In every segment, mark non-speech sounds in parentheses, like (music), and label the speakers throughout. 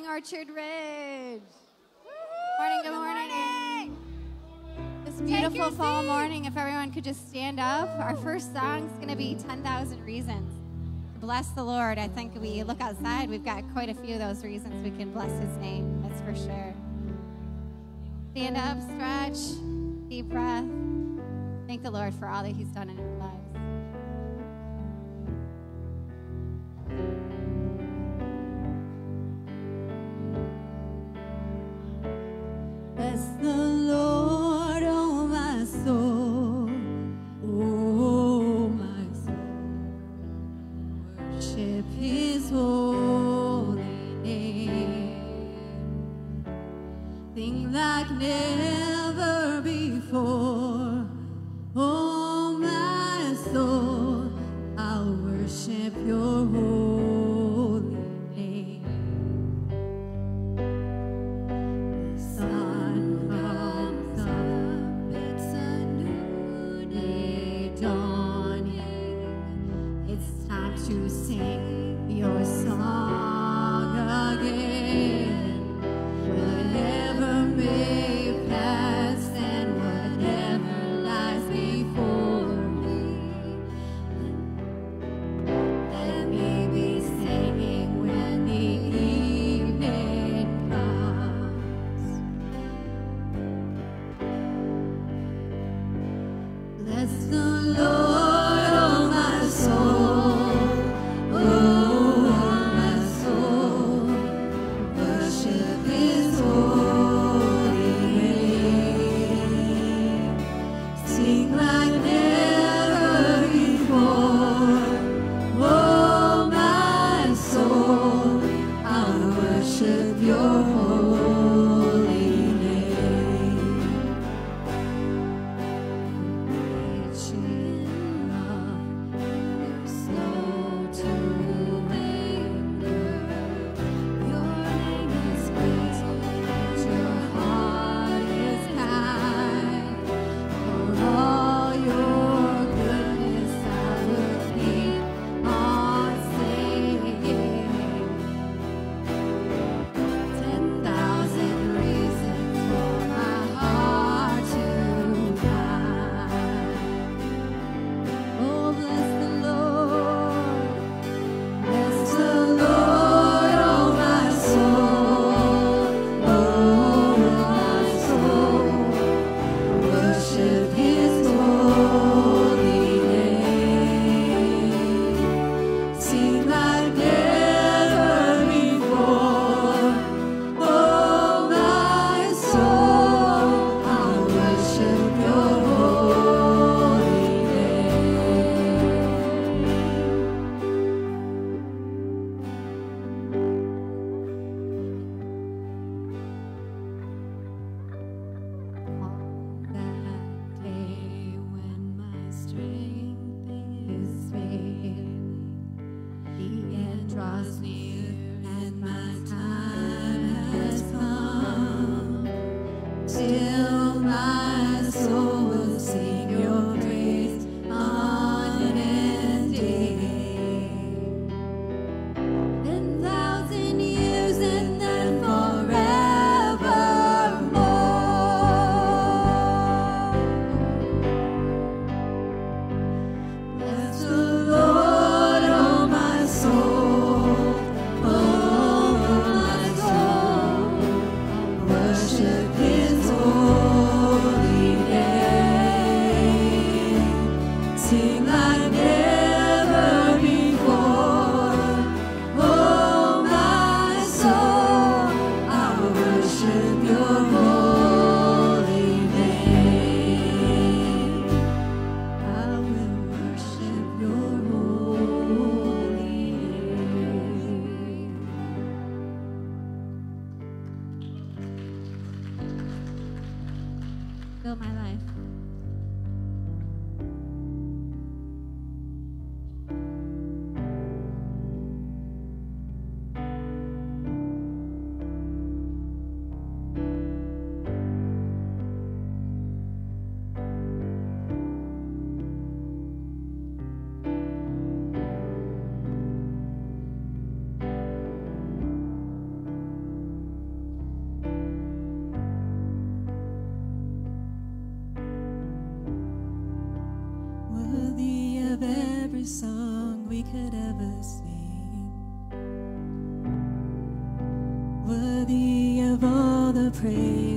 Speaker 1: morning, Orchard Ridge. Morning, good, morning. Good morning. This beautiful fall seat. morning, if everyone could just stand up. Our first song is going to be 10,000 Reasons. Bless the Lord. I think we look outside, we've got quite a few of those reasons we can bless his name, that's for sure. Stand up, stretch, deep breath. Thank the Lord for all that he's done in our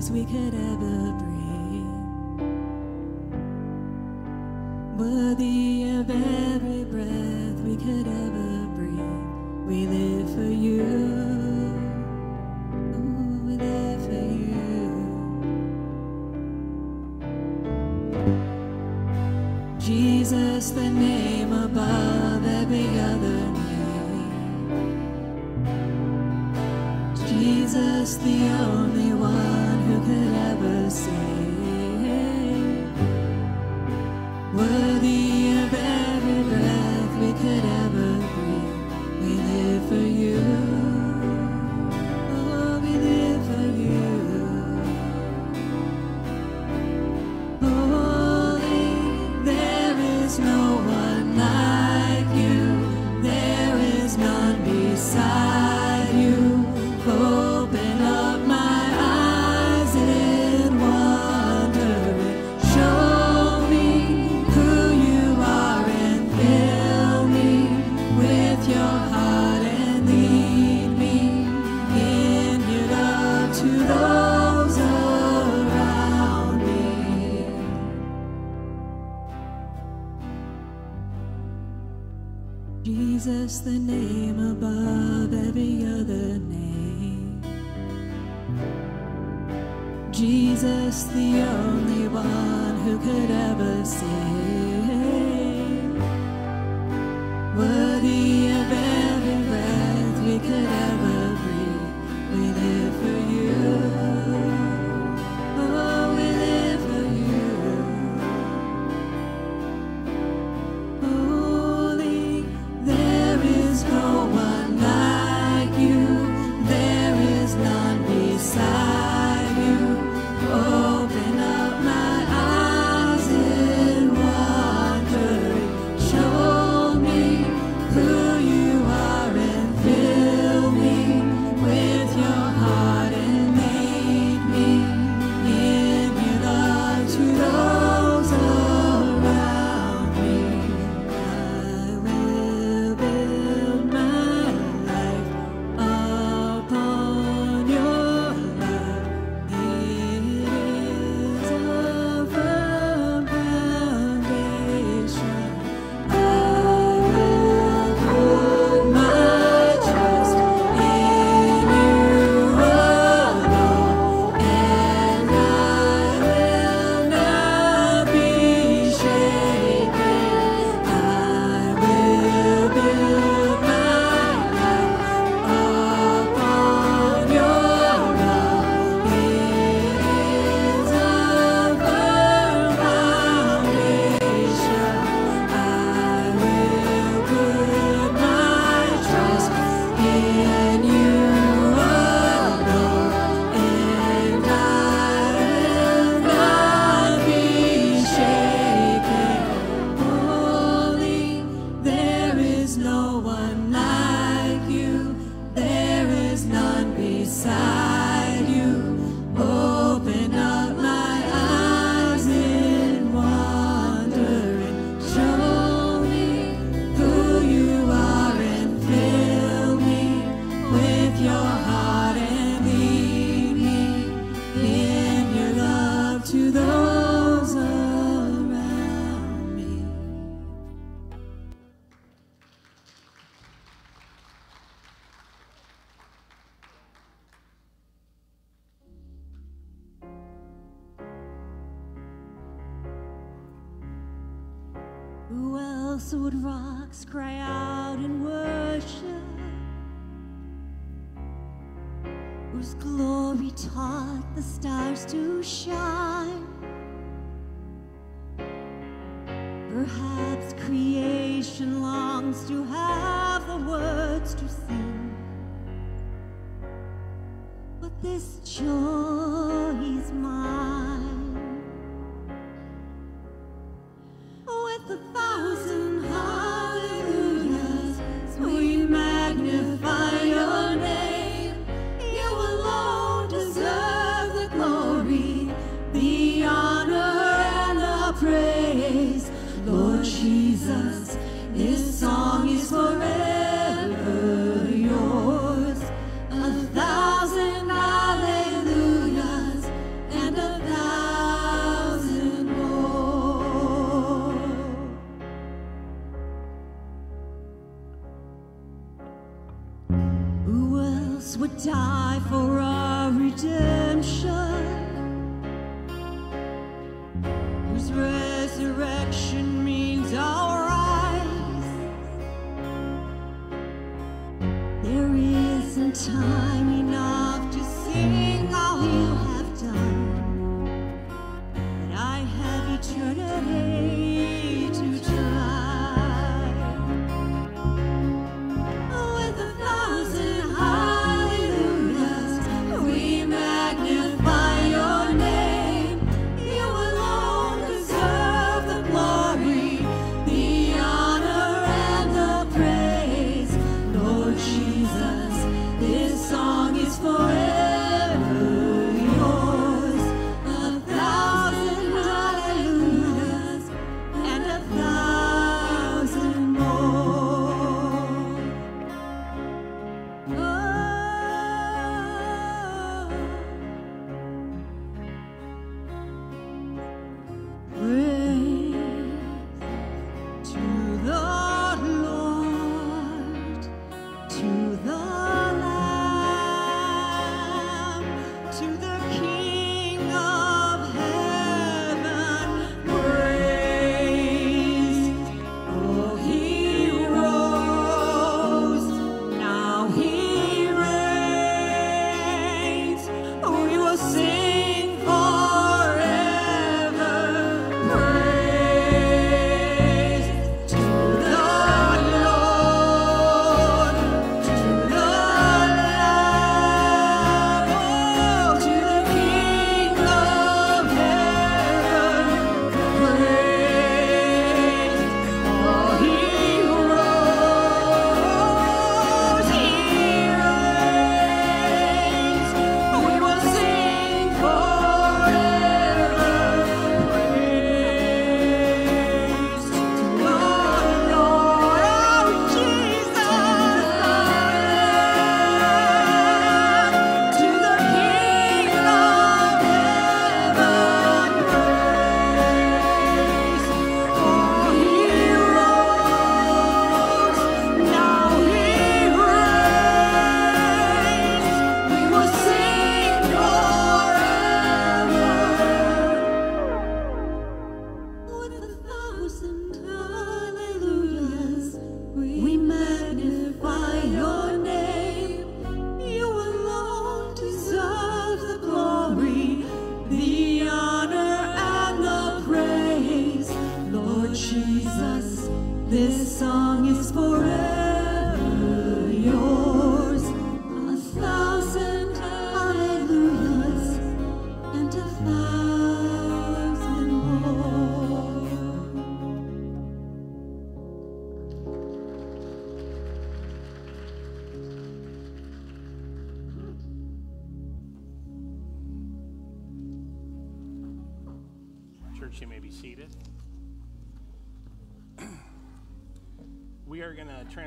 Speaker 2: praise
Speaker 1: we could ever bring.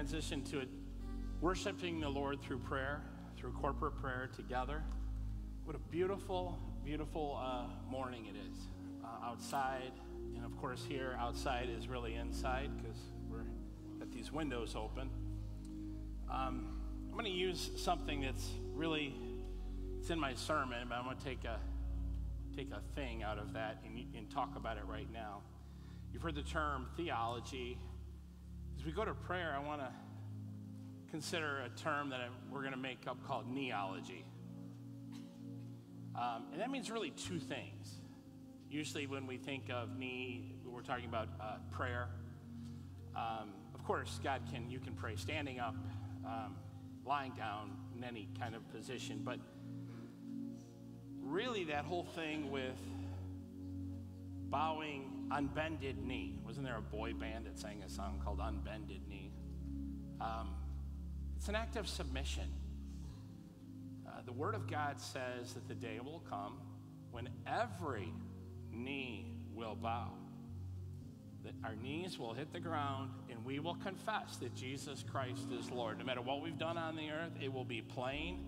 Speaker 3: Transition to it, worshiping the Lord through prayer, through corporate prayer together. What a beautiful, beautiful uh, morning it is uh, outside. And of course, here outside is really inside because we're got these windows open. Um, I'm going to use something that's really, it's in my sermon, but I'm going to take a take a thing out of that and, and talk about it right now. You've heard the term theology. We go to prayer, I want to consider a term that we're going to make up called kneeology. Um, and that means really two things. Usually, when we think of knee, we're talking about uh, prayer. Um, of course, God can you can pray standing up, um, lying down, in any kind of position, but really that whole thing with bowing unbended knee. Wasn't there a boy band that sang a song called unbended knee? Um, it's an act of submission. Uh, the word of god says that the day will come when every knee will bow that our knees will hit the ground and we will confess that jesus christ is lord. No matter what we've done on the earth it will be plain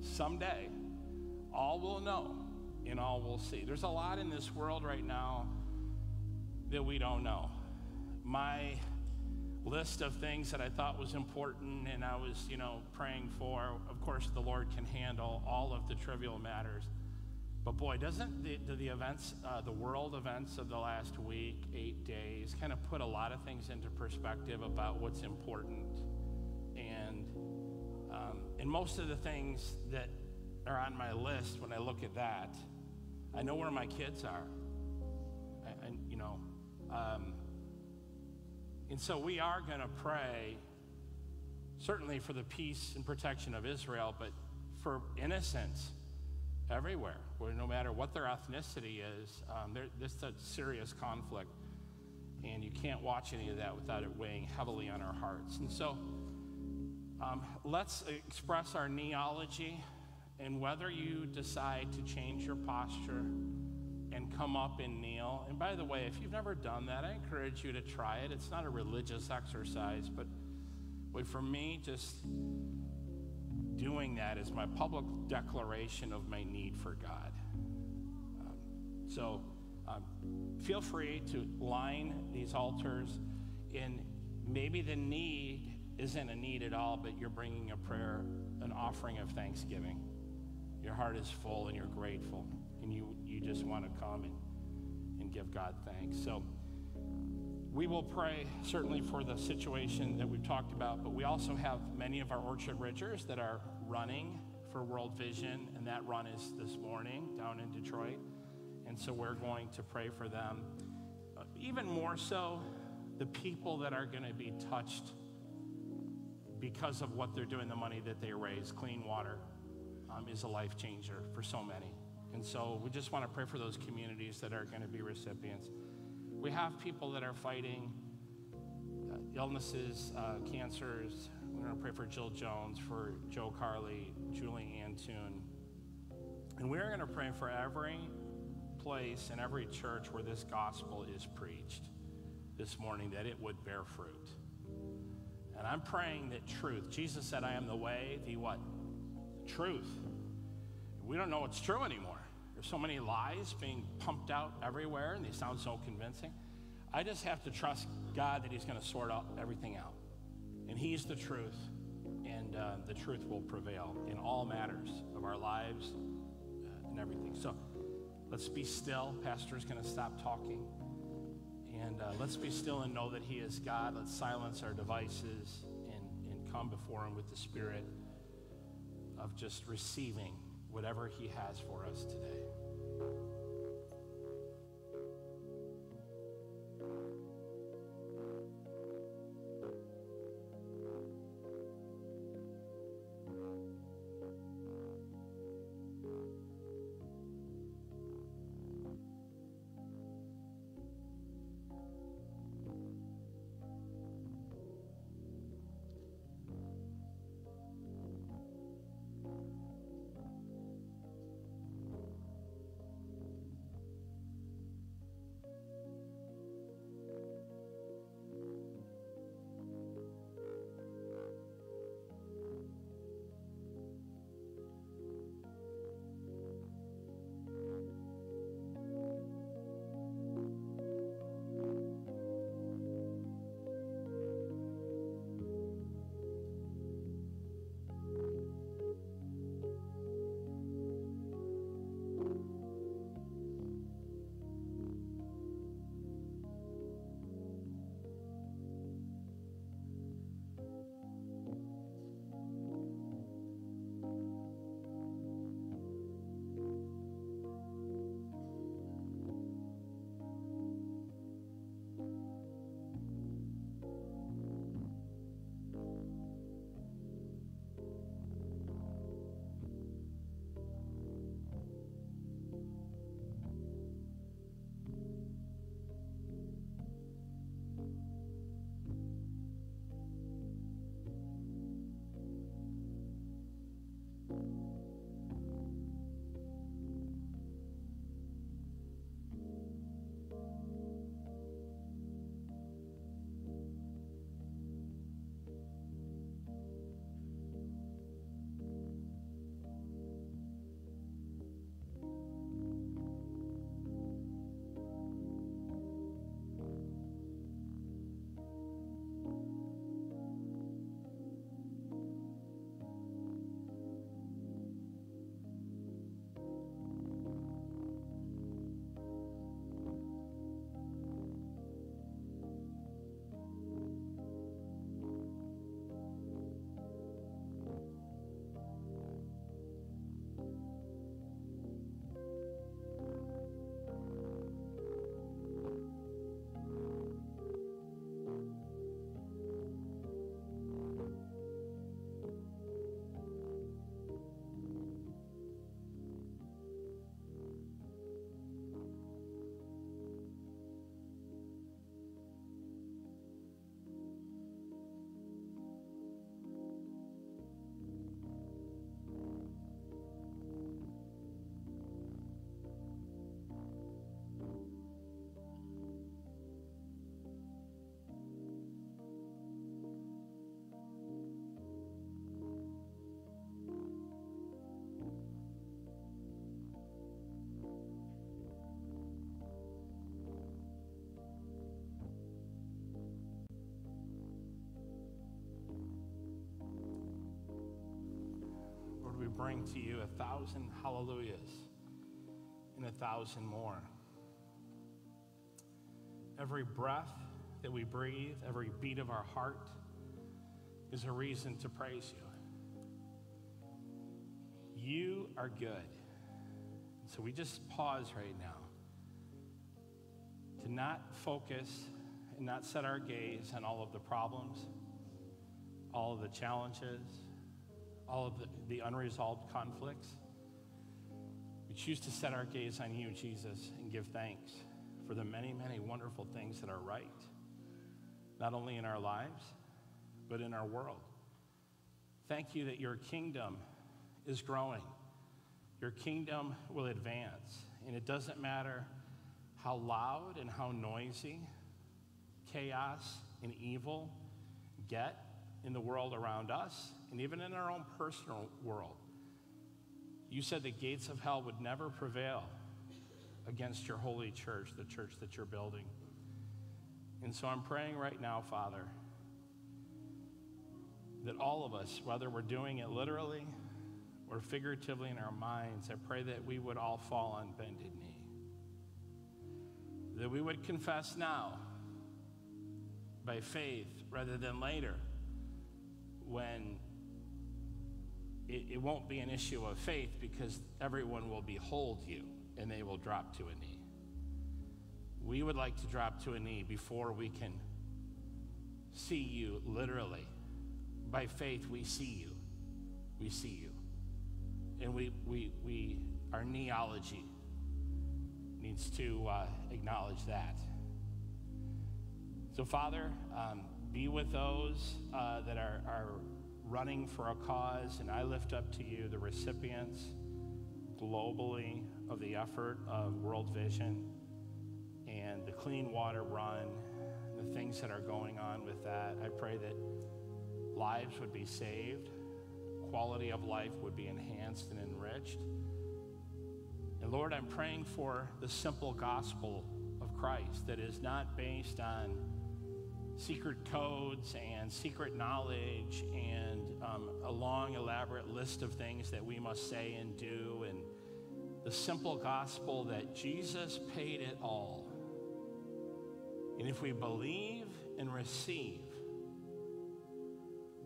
Speaker 3: someday. All will know and all will see. There's a lot in this world right now that we don't know. My list of things that I thought was important and I was, you know, praying for. Of course, the Lord can handle all of the trivial matters. But boy, doesn't the, the, events, uh, the world events of the last week, eight days, kind of put a lot of things into perspective about what's important? And, um, and most of the things that are on my list, when I look at that, I know where my kids are. And, you know, um, and so we are going to pray, certainly for the peace and protection of Israel, but for innocence everywhere, where no matter what their ethnicity is, um, this is a serious conflict. And you can't watch any of that without it weighing heavily on our hearts. And so um, let's express our kneeology. And whether you decide to change your posture, and come up and kneel. And by the way, if you've never done that, I encourage you to try it. It's not a religious exercise, but but for me, just doing that is my public declaration of my need for God. Um, so um, feel free to line these altars, and maybe the need isn't a need at all, but you're bringing a prayer, an offering of thanksgiving. Your heart is full and you're grateful and you, you just want to come and, and give God thanks. So we will pray certainly for the situation that we've talked about, but we also have many of our Orchard Ridgers that are running for World Vision, and that run is this morning down in Detroit. And so we're going to pray for them. Uh, even more so, the people that are going to be touched because of what they're doing, the money that they raise, clean water um, is a life changer for so many. And so we just want to pray for those communities that are going to be recipients. We have people that are fighting uh, illnesses, uh, cancers. We're going to pray for Jill Jones, for Joe Carley, Julie Antoon. And we're going to pray for every place and every church where this gospel is preached this morning that it would bear fruit. And I'm praying that truth, Jesus said, I am the way, the what? Truth. We don't know what's true anymore. There's so many lies being pumped out everywhere, and they sound so convincing. I just have to trust God that He's going to sort out everything out. And He's the truth, and uh, the truth will prevail in all matters of our lives uh, and everything. So let's be still. Pastor's going to stop talking. And uh, let's be still and know that He is God. Let's silence our devices and, and come before Him with the spirit of just receiving whatever He has for us today. To you a thousand hallelujahs and a thousand more. Every breath that we breathe, every beat of our heart is a reason to praise you. You are good. So we just pause right now to not focus and not set our gaze on all of the problems, all of the challenges, all of the, the unresolved conflicts. We choose to set our gaze on you, Jesus, and give thanks for the many, many wonderful things that are right, not only in our lives, but in our world. Thank you that your kingdom is growing. Your kingdom will advance, and it doesn't matter how loud and how noisy chaos and evil get in the world around us and even in our own personal world. You said the gates of hell would never prevail against your holy church, the church that you're building. And so I'm praying right now, Father, that all of us, whether we're doing it literally or figuratively in our minds, I pray that we would all fall on bended knee. That we would confess now by faith rather than later when it, it, won't be an issue of faith because everyone will behold you and they will drop to a knee. We would like to drop to a knee before we can see you literally. By faith, we see you. We see you. And we, we, we, our kneeology needs to uh, acknowledge that. So, Father, um, be with those uh, that are, are running for a cause, and I lift up to you the recipients globally of the effort of World Vision and the Clean Water Run, the things that are going on with that. I pray that lives would be saved, quality of life would be enhanced and enriched. And Lord, I'm praying for the simple gospel of Christ that is not based on secret codes and secret knowledge and um, a long, elaborate list of things that we must say and do, and the simple gospel that Jesus paid it all. And if we believe and receive,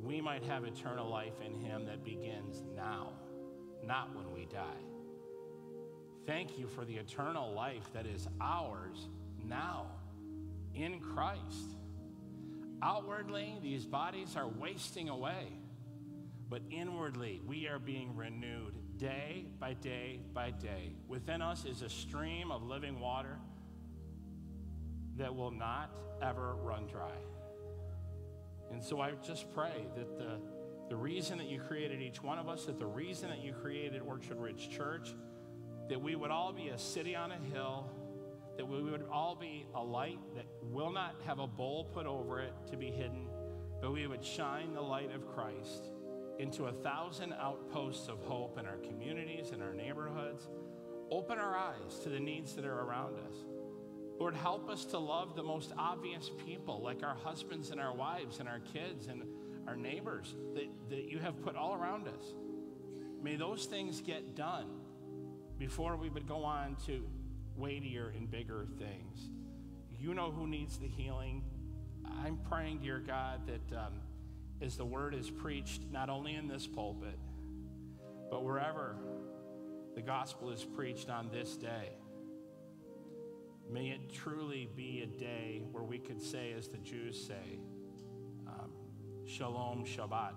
Speaker 3: we might have eternal life in Him that begins now, not when we die. Thank you for the eternal life that is ours now in Christ. Outwardly, these bodies are wasting away, but inwardly, we are being renewed day by day by day. Within us is a stream of living water that will not ever run dry. And so I just pray that the, the reason that you created each one of us, that the reason that you created Orchard Ridge Church, that we would all be a city on a hill that we would all be a light that will not have a bowl put over it to be hidden, but we would shine the light of Christ into a thousand outposts of hope in our communities and our neighborhoods. Open our eyes to the needs that are around us. Lord, help us to love the most obvious people, like our husbands and our wives and our kids and our neighbors that, that you have put all around us. May those things get done before we would go on to weightier and bigger things. You know who needs the healing. I'm praying, dear God, that um, as the word is preached, not only in this pulpit, but wherever the gospel is preached on this day, may it truly be a day where we could say, as the Jews say, um, Shalom Shabbat.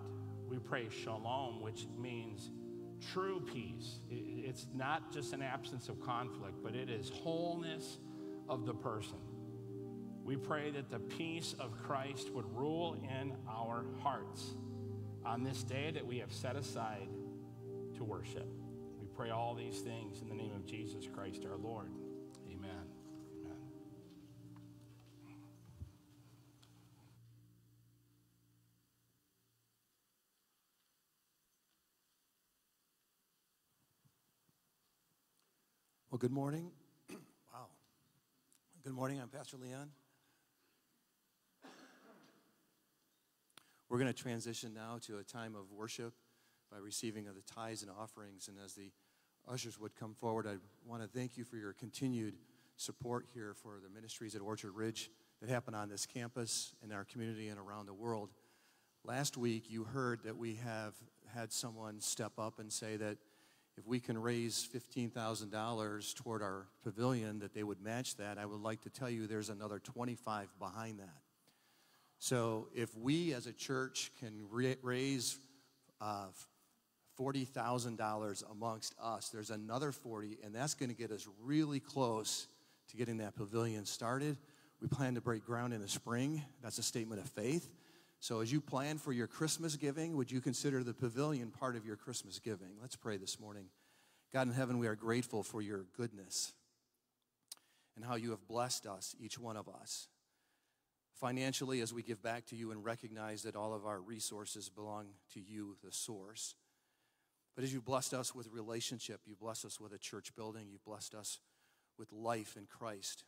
Speaker 3: We pray Shalom, which means true peace. It's not just an absence of conflict, but it is wholeness of the person. We pray that the peace of Christ would rule in our hearts on this day that we have set aside to worship. We pray all these things in the name of Jesus Christ our Lord.
Speaker 4: Well, good morning. (clears throat) wow. Good morning. I'm Pastor Leon. We're going to transition now to a time of worship by receiving of the tithes and offerings. And as the ushers would come forward, I want to thank you for your continued support here for the ministries at Orchard Ridge that happen on this campus, in our community, and around the world. Last week, you heard that we have had someone step up and say that if we can raise $15,000 toward our pavilion, that they would match that. I would like to tell you there's another 25 behind that. So if we as a church can raise uh, $40,000 amongst us, there's another 40, and that's going to get us really close to getting that pavilion started. We plan to break ground in the spring. That's a statement of faith. So, as you plan for your Christmas giving, would you consider the pavilion part of your Christmas giving? Let's pray this morning. God in heaven, we are grateful for your goodness and how you have blessed us, each one of us. Financially, as we give back to you and recognize that all of our resources belong to you, the source. But as you blessed us with relationship, you blessed us with a church building, you blessed us with life in Christ.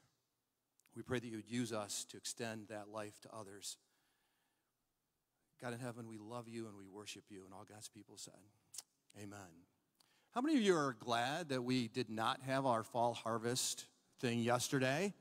Speaker 4: We pray that you would use us to extend that life to others. God in heaven, we love you and we worship you. And all God's people said, Amen. How many of you are glad that we did not have our fall harvest thing yesterday?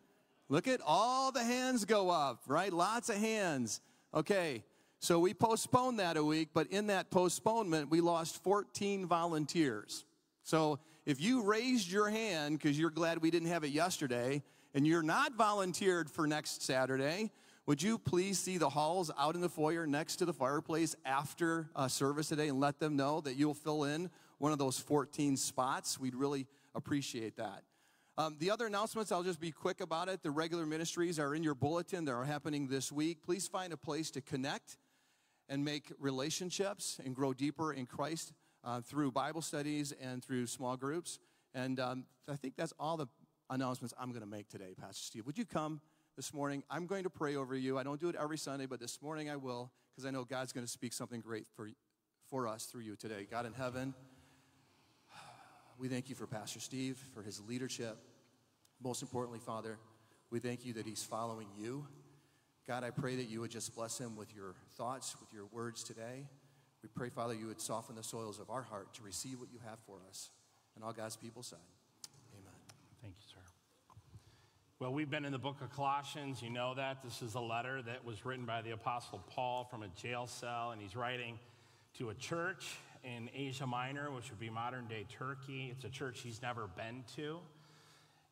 Speaker 4: Look at all the hands go up, right? Lots of hands. Okay, so we postponed that a week, but in that postponement, we lost 14 volunteers. So if you raised your hand because you're glad we didn't have it yesterday and you're not volunteered for next Saturday, would you please see the halls out in the foyer next to the fireplace after uh, service today and let them know that you'll fill in one of those 14 spots? We'd really appreciate that. Um, the other announcements, I'll just be quick about it. The regular ministries are in your bulletin, they're happening this week. Please find a place to connect and make relationships and grow deeper in Christ uh, through Bible studies and through small groups. And um, I think that's all the announcements I'm going to make today, Pastor Steve. Would you come this morning? I'm going to pray over you. I don't do it every Sunday, but this morning I will because I know God's going to speak something great for, for us through you today. God in heaven, we thank you for Pastor Steve, for his leadership. Most importantly, Father, we thank you that he's following you. God, I pray that you would just bless him with your thoughts, with your words today. We pray, Father, you would soften the soils of our heart to receive what you have for us. And all God's people said, Amen.
Speaker 3: Thank you, sir. Well, we've been in the book of Colossians. You know that. This is a letter that was written by the Apostle Paul from a jail cell, and he's writing to a church in Asia Minor, which would be modern day Turkey. It's a church he's never been to.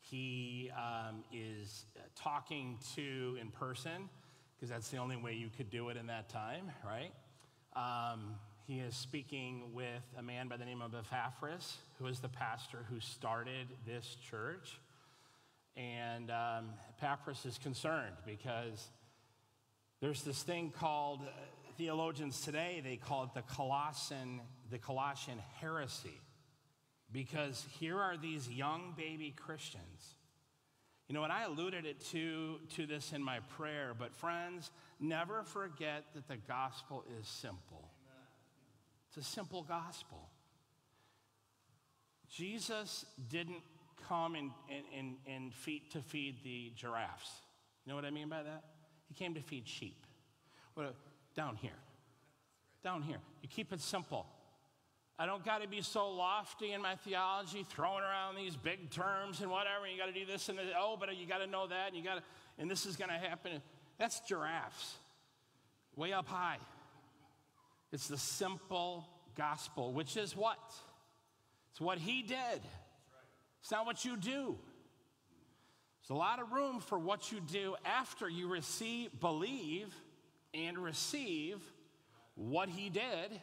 Speaker 3: He um, is talking to in person, because that's the only way you could do it in that time, right? Um, he is speaking with a man by the name of Epaphras, who is the pastor who started this church. And um, Epaphras is concerned because there's this thing called uh, theologians today they call it the Colossian the Colossian heresy because here are these young baby Christians. You know, and I alluded it to, to this in my prayer, but friends, never forget that the gospel is simple. It's a simple gospel. Jesus didn't come and, and, and, in feet to feed the giraffes. You know what I mean by that? He came to feed sheep. Well, down here. Down here. You keep it simple. I don't got to be so lofty in my theology, throwing around these big terms and whatever. You got to do this and this. Oh, but you got to know that, and you got to, and this is going to happen. That's giraffes, way up high. It's the simple gospel, which is what? It's what he did. It's not what you do. There's a lot of room for what you do after you receive, believe, and receive what he did.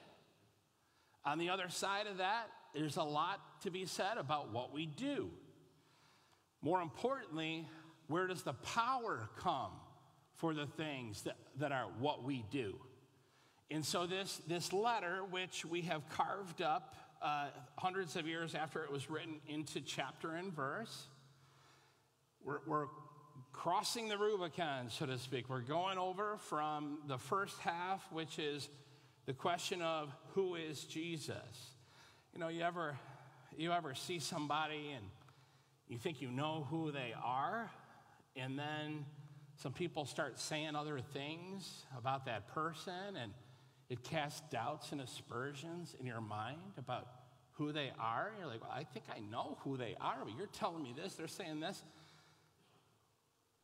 Speaker 3: On the other side of that, there's a lot to be said about what we do. More importantly, where does the power come for the things that, that are what we do? And so, this, this letter, which we have carved up uh, hundreds of years after it was written into chapter and verse, we're, we're crossing the Rubicon, so to speak. We're going over from the first half, which is the question of who is Jesus. You know, you ever you ever see somebody and you think you know who they are, and then some people start saying other things about that person, and It casts doubts and aspersions in your mind about who they are. You're like, well, I think I know who they are, but you're telling me this, they're saying this.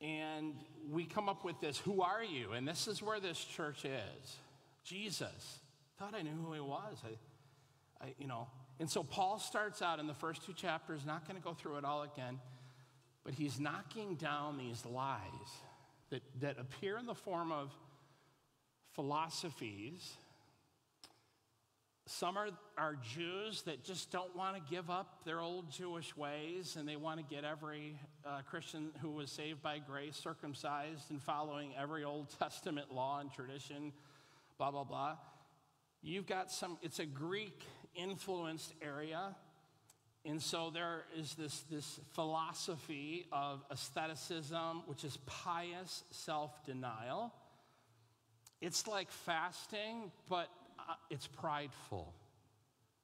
Speaker 3: And we come up with this, who are you? And this is where this church is. Jesus. Thought I knew who he was. I, I you know. And so Paul starts out in the first two chapters, not going to go through it all again, but he's knocking down these lies that, that appear in the form of philosophies. Some are, are Jews that just don't want to give up their old Jewish ways and they want to get every uh, Christian who was saved by grace circumcised and following every Old Testament law and tradition, blah, blah, blah. You've got some, it's a Greek influenced area. And so there is this, this philosophy of asceticism, which is pious self denial. It's like fasting, but uh, it's prideful.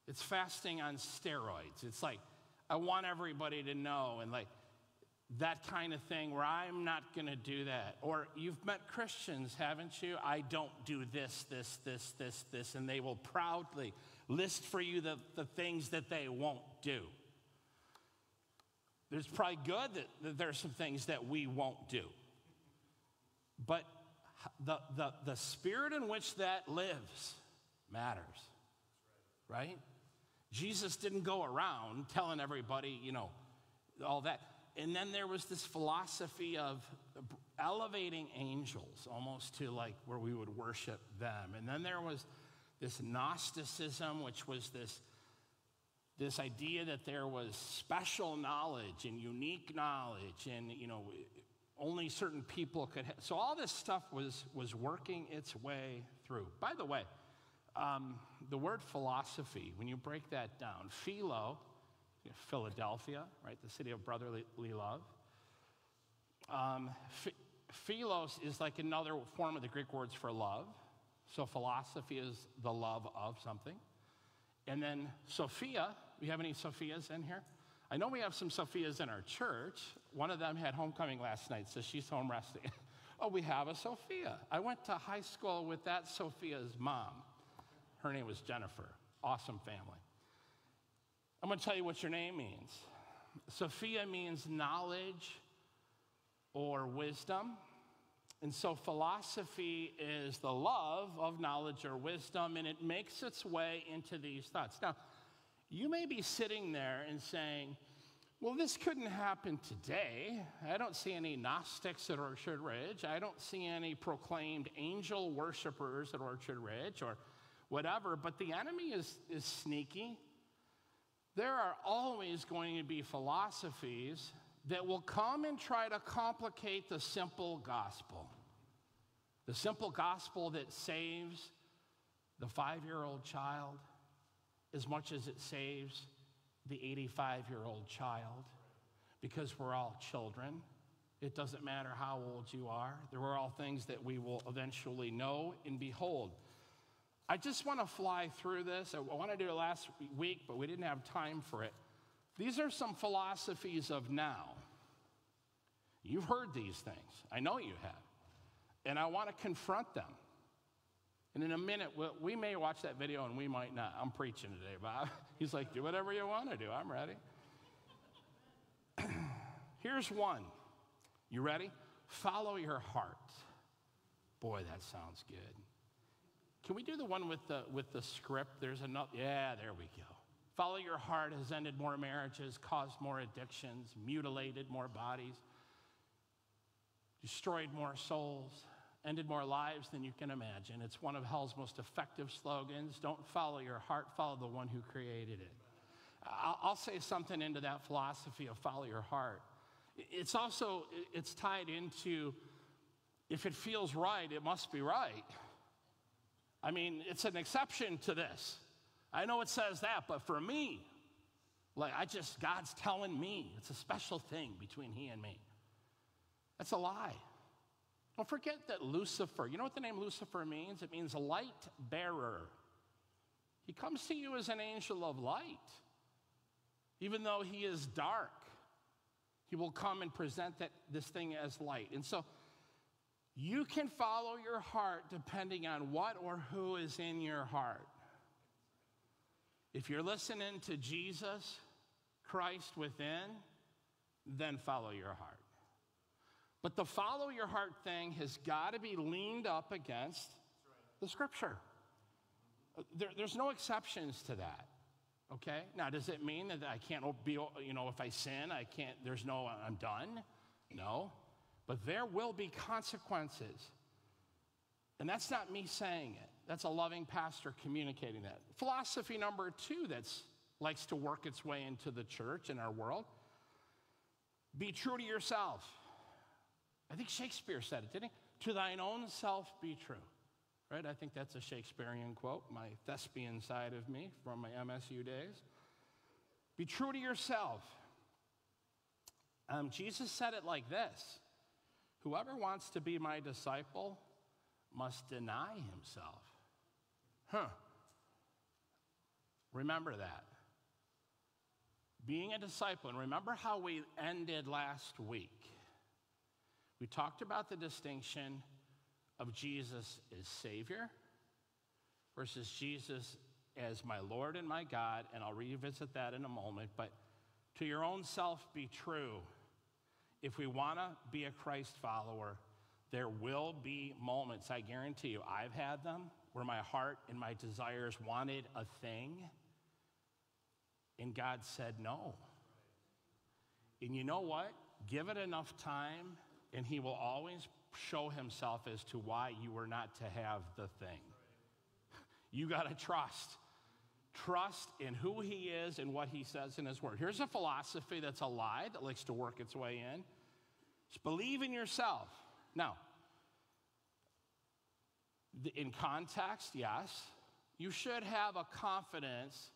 Speaker 3: It's fasting on steroids. It's like, I want everybody to know, and like that kind of thing where I'm not going to do that. Or you've met Christians, haven't you? I don't do this, this, this, this, this, and they will proudly list for you the, the things that they won't do. There's probably good that, that there are some things that we won't do. But the, the, the spirit in which that lives matters, right? Jesus didn't go around telling everybody, you know, all that. And then there was this philosophy of elevating angels almost to like where we would worship them. And then there was this Gnosticism, which was this, this idea that there was special knowledge and unique knowledge and, you know, only certain people could have. So all this stuff was, was working its way through. By the way, um, the word philosophy, when you break that down, philo, Philadelphia, right, the city of brotherly love. Um, philos is like another form of the Greek words for love. So philosophy is the love of something. And then Sophia, we have any Sophias in here? I know we have some Sophias in our church. One of them had homecoming last night, so she's home resting. (laughs) oh, we have a Sophia. I went to high school with that Sophia's mom. Her name was Jennifer. Awesome family. I'm going to tell you what your name means. Sophia means knowledge or wisdom. And so philosophy is the love of knowledge or wisdom, and it makes its way into these thoughts. Now, you may be sitting there and saying, well, this couldn't happen today. I don't see any Gnostics at Orchard Ridge. I don't see any proclaimed angel worshipers at Orchard Ridge or whatever, but the enemy is, is sneaky. There are always going to be philosophies that will come and try to complicate the simple gospel. The simple gospel that saves the five year old child as much as it saves the 85 year old child because we're all children. It doesn't matter how old you are, there are all things that we will eventually know and behold. I just want to fly through this. I wanted to do it last week, but we didn't have time for it. These are some philosophies of now. You've heard these things. I know you have. And I want to confront them. And in a minute, we may watch that video and we might not. I'm preaching today, Bob. (laughs) He's like, do whatever you want to do. I'm ready. (clears throat) Here's one. You ready? Follow your heart. Boy, that sounds good. Can we do the one with the, with the script? There's another, yeah, there we go. Follow your heart has ended more marriages, caused more addictions, mutilated more bodies, destroyed more souls, ended more lives than you can imagine. It's one of hell's most effective slogans. Don't follow your heart, follow the one who created it. I'll say something into that philosophy of follow your heart. It's also, it's tied into if it feels right, it must be right. I mean, it's an exception to this. I know it says that, but for me, like I just, God's telling me it's a special thing between He and me. That's a lie. Don't forget that Lucifer, you know what the name Lucifer means? It means light bearer. He comes to you as an angel of light. Even though he is dark, he will come and present that, this thing as light. And so You can follow your heart depending on what or who is in your heart. If you're listening to Jesus, Christ within, then follow your heart. But the follow your heart thing has got to be leaned up against the scripture. There, there's no exceptions to that. Okay? Now, does it mean that I can't be, you know, if I sin, I can't, there's no, I'm done? No. But there will be consequences. And that's not me saying it. That's a loving pastor communicating that. Philosophy number two that likes to work its way into the church and our world be true to yourself. I think Shakespeare said it, didn't he? To thine own self be true. Right? I think that's a Shakespearean quote, my thespian side of me from my MSU days. Be true to yourself. Um, Jesus said it like this Whoever wants to be my disciple must deny himself. Huh. Remember that. Being a disciple, and remember how we ended last week. We talked about the distinction of Jesus as Savior versus Jesus as my Lord and my God, and I'll revisit that in a moment. But to your own self be true. If we want to be a Christ follower, there will be moments, I guarantee you, I've had them, where my heart and my desires wanted a thing, and God said no. And you know what? Give it enough time, and He will always show Himself as to why you were not to have the thing. (laughs) You got to trust. Trust in who He is and what He says in His Word. Here's a philosophy that's a lie that likes to work its way in. Just believe in yourself. Now, in context, yes, you should have a confidence.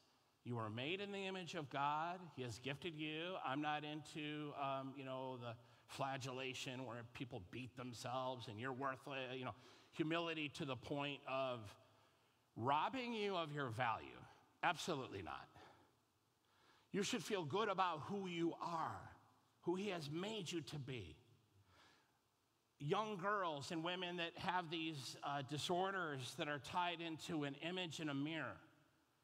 Speaker 3: You are made in the image of God. He has gifted you. I'm not into, um, you know, the flagellation where people beat themselves and you're worthless, you know, humility to the point of robbing you of your value. Absolutely not. You should feel good about who you are, who He has made you to be young girls and women that have these uh, disorders that are tied into an image in a mirror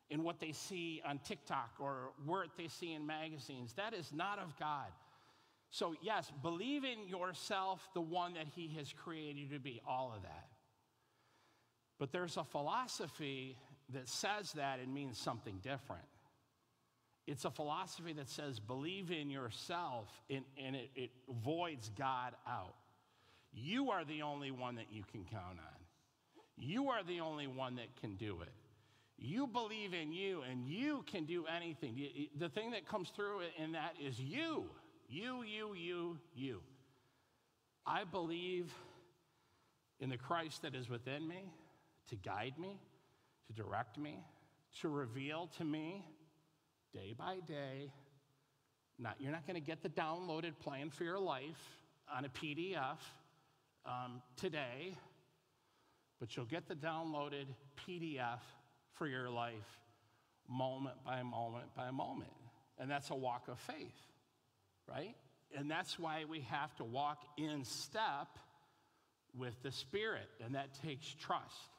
Speaker 3: in what they see on TikTok or what they see in magazines. That is not of God. So, yes, believe in yourself, the one that He has created you to be, all of that. But there's a philosophy that says that and means something different. It's a philosophy that says believe in yourself and, and it, it voids God out. You are the only one that you can count on. You are the only one that can do it. You believe in you and you can do anything. The thing that comes through in that is you. You, you, you, you. I believe in the Christ that is within me to guide me, to direct me, to reveal to me day by day. Not, you're not going to get the downloaded plan for your life on a PDF um, today, but you'll get the downloaded PDF for your life moment by moment by moment. And that's a walk of faith, right? And that's why we have to walk in step with the Spirit, and that takes trust.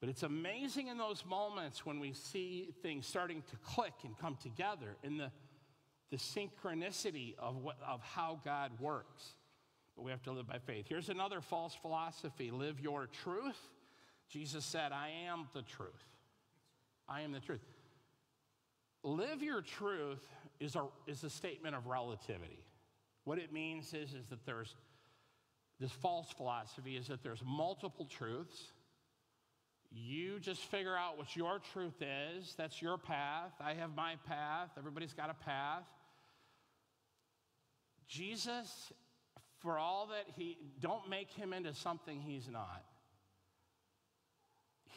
Speaker 3: But it's amazing in those moments when we see things starting to click and come together in the, the synchronicity of, what, of how God works but we have to live by faith. Here's another false philosophy live your truth. Jesus said, I am the truth. I am the truth. Live your truth is a, is a statement of relativity. What it means is, is that there's this false philosophy is that there's multiple truths. You just figure out what your truth is. That's your path. I have my path. Everybody's got a path. Jesus for all that he, don't make him into something he's not.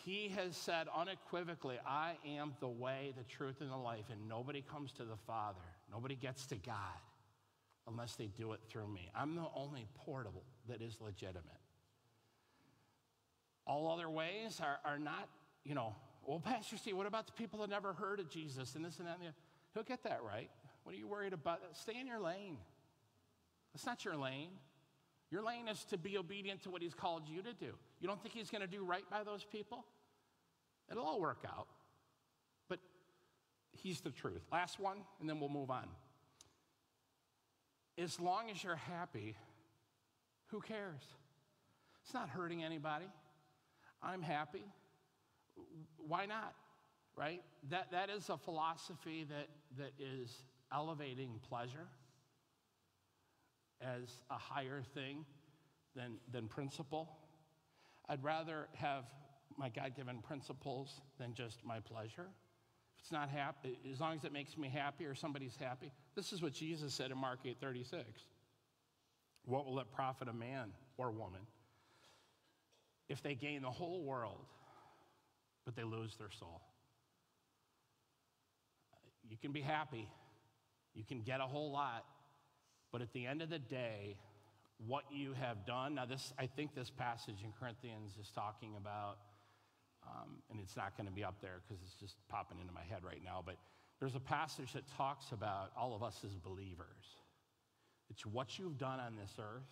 Speaker 3: He has said unequivocally, I am the way, the truth, and the life, and nobody comes to the Father. Nobody gets to God unless they do it through me. I'm the only portable that is legitimate. All other ways are, are not, you know, well, Pastor Steve, what about the people that never heard of Jesus and this and that? And the He'll get that right. What are you worried about? Stay in your lane. That's not your lane. Your lane is to be obedient to what He's called you to do. You don't think He's going to do right by those people? It'll all work out. But He's the truth. Last one, and then we'll move on. As long as you're happy, who cares? It's not hurting anybody. I'm happy. Why not? Right? That, that is a philosophy that, that is elevating pleasure as a higher thing than, than principle. I'd rather have my God given principles than just my pleasure. If it's not happy, as long as it makes me happy or somebody's happy. This is what Jesus said in Mark 8 36. What will it profit a man or woman if they gain the whole world, but they lose their soul? You can be happy, you can get a whole lot, but at the end of the day, what you have done, now this, I think this passage in Corinthians is talking about, um, and it's not going to be up there because it's just popping into my head right now, but there's a passage that talks about all of us as believers. It's what you've done on this earth.